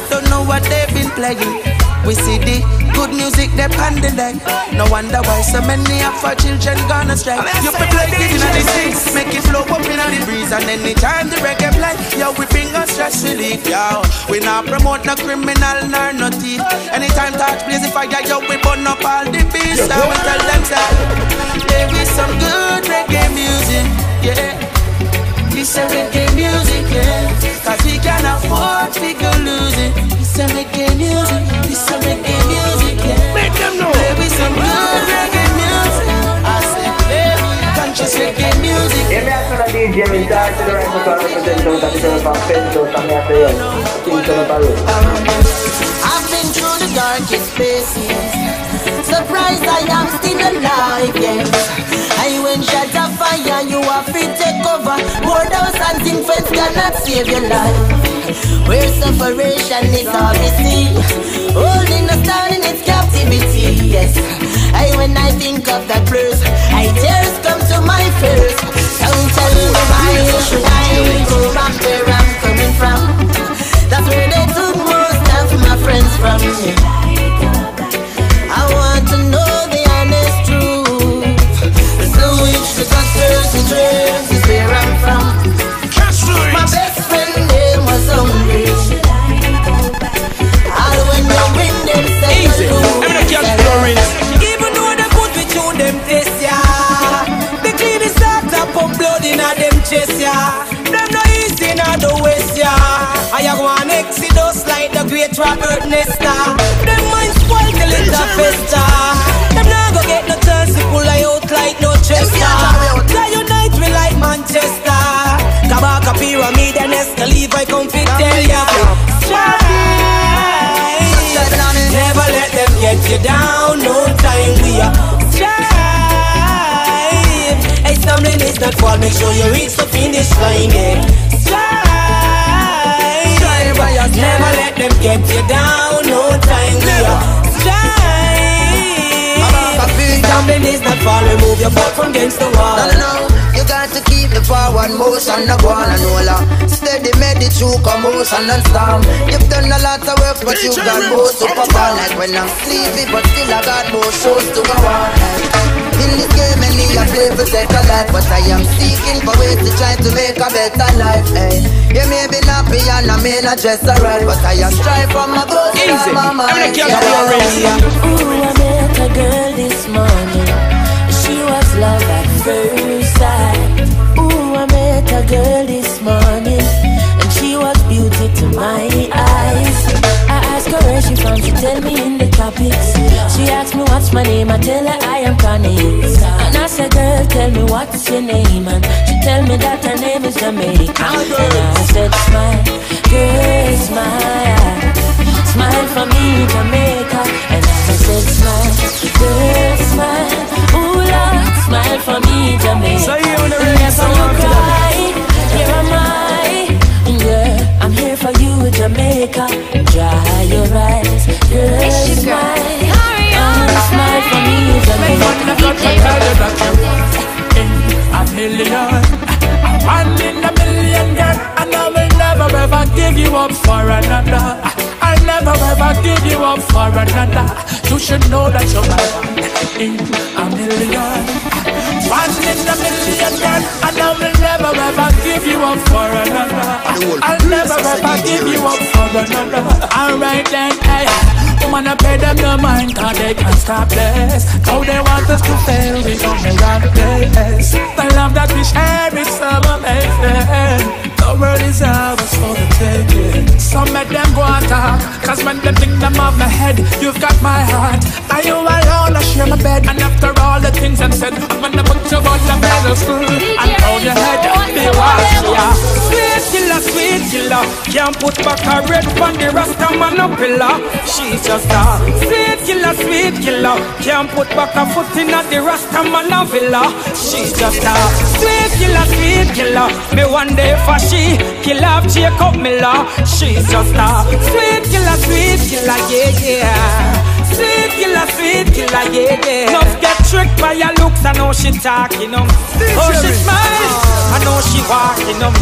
don't know what they've been playing. We see the good music they on the deck. No wonder why so many of our children gonna astray. You be play it in the streets, make it flow up in the breeze, and anytime the reggae play, yo we bring us stress relief, yo. We not promote no criminal nor no thief. Anytime touch if I fire, yo we burn up all the beats. So we tell them that there is some good reggae music, yeah. This a reggae music, yeah. Cause we can afford to go lose it. This a reggae music, this a reggae music, yeah. Make them know. Baby, some good reggae music. I say, baby, conscious reggae music. Yeah, me after the DJ, me start to the right to represent those that deserve a fence, those that me after you. King Son of Baruch. I've been through the darkest places. Surprised I am still alive, yes. I went shot a fire, you are fit take over. More thousands infants cannot save your life. Where separation is all we. Holding us down in its captivity, yes. I when I think of that place, I tears come to my face. Don't tell me why should I go back where I'm coming from. That's where they took most of my friends from me. Great Robert Nesta. Them mind spoiled till it's a festa. Them not go get no chance to pull I out like no Chester. Fly unite we like Manchester. Kabaka pyramid and Escalade, I come fit tell ya. Strive. Never let them get you down. No time we are strive. Hey, stumbling is not fall. Make sure you reach the finish line. Yeah. Strive. Them get you down. No time we are strive. Stumbling is not fall. Remove your foot from against the wall. No, no, no. You got to keep the forward motion, no go on and roll Steady, made it through commotion and storm. You've done a lot of work, but you've got more super fun. Like when I'm sleepy, but still I got more shows to go on. In this game, many I play for take a life, but I am seeking for ways to try to make a better life. Hey, you may be not and I may not dress alright, but I am strive for my goals. Easy. My mind, Every girl glories. Ooh, I met a girl this morning. She was love at first sight. Ooh, I met a girl this morning. And she was beauty to my eyes. I asked her where she from, she tell me She asked me what's my name, I tell her I am Connie. And I said, girl, tell me what's your name. And she tell me that her name is Jamaica. And I said, smile, girl, smile. Smile for me, Jamaica. And I said, smile, girl, smile. Ooh, Lord, smile for me, Jamaica. So you And raise yes, some I'm up to cry. Here am I. Yeah, I'm here for you, Jamaica. Dry your eyes, girl, smile. Mm, smile for me, Jamaica. a million, a one in a million, girl, and I will never ever give you up for another. I'll never ever give you up for another. You should know that you're my one in a million, one in a million, girl, and I will never ever give you up for another. I'll never ever give you up for another. Alright then, hey. Woman, I pay them no mind, cause they can't stop this. How they want us to fail, we on the wrong place. The love that we share is so amazing. World is ours for the taking. Some make them go and talk, cause when they think them off my head, you've got my heart. Are you alone? I share my bed, and after all the things I've said, I'm gonna put you on the pedestal and hold your head up, be watch ya. Sweet killer, sweet killer, can't put back a red on the rasta man no pillar. She's just a sweet killer, sweet killer, can't put back a foot in at the rasta man no villa. She's just a sweet killer, sweet killer. Me one day for she kill off Jacob Miller. She's just a sweet killer, sweet killer, yeah yeah. Sweet killer, sweet killer, yeah, yeah. Love get tricked by your looks, I know she talking, um. Oh, she smiles, I know she walking, um.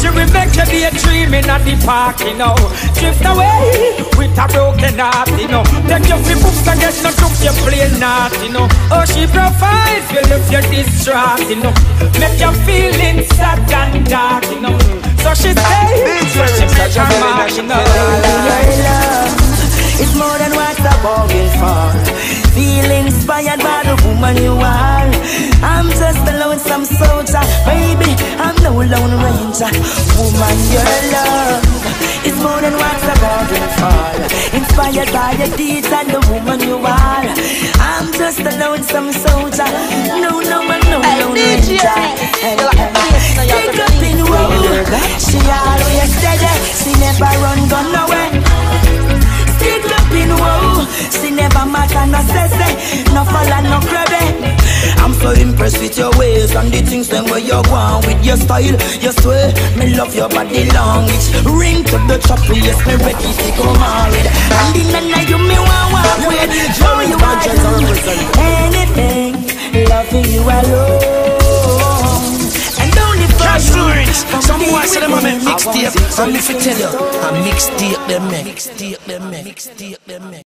She will make you be a dreaming at the park, you know. Drift away with a broken heart, you know. Take your free books and get no took you play not, you know. Oh, she provides you if you're distraught, you know. Make you feeling sad and dark, you know. So she stays, so she make her mark, you know. Your love is more than what I bargained for. Feel inspired by the woman you are. I'm just a lonesome soldier, baby. I'm no lone ranger. Woman, your love is more than what I bargained for. Inspired by your deeds and the woman you are. I'm just a lonesome soldier. No, no, man, no lone ranger. Stick up in woe. She always steady. She never run gun away. Up in woe. She never matter no say, no fall and no crabby. I'm so impressed with your ways and the things them where you want with your style. You swear, me love your body language. Ring to the chopper, yes, me ready to go married. And the nana you me want walk with. Show you want anything, loving you alone. Cash fluent. Some boys say them a make me. mixtape. And if I tell you, a mixtape them make. Mixtape them make. Mixtape them make.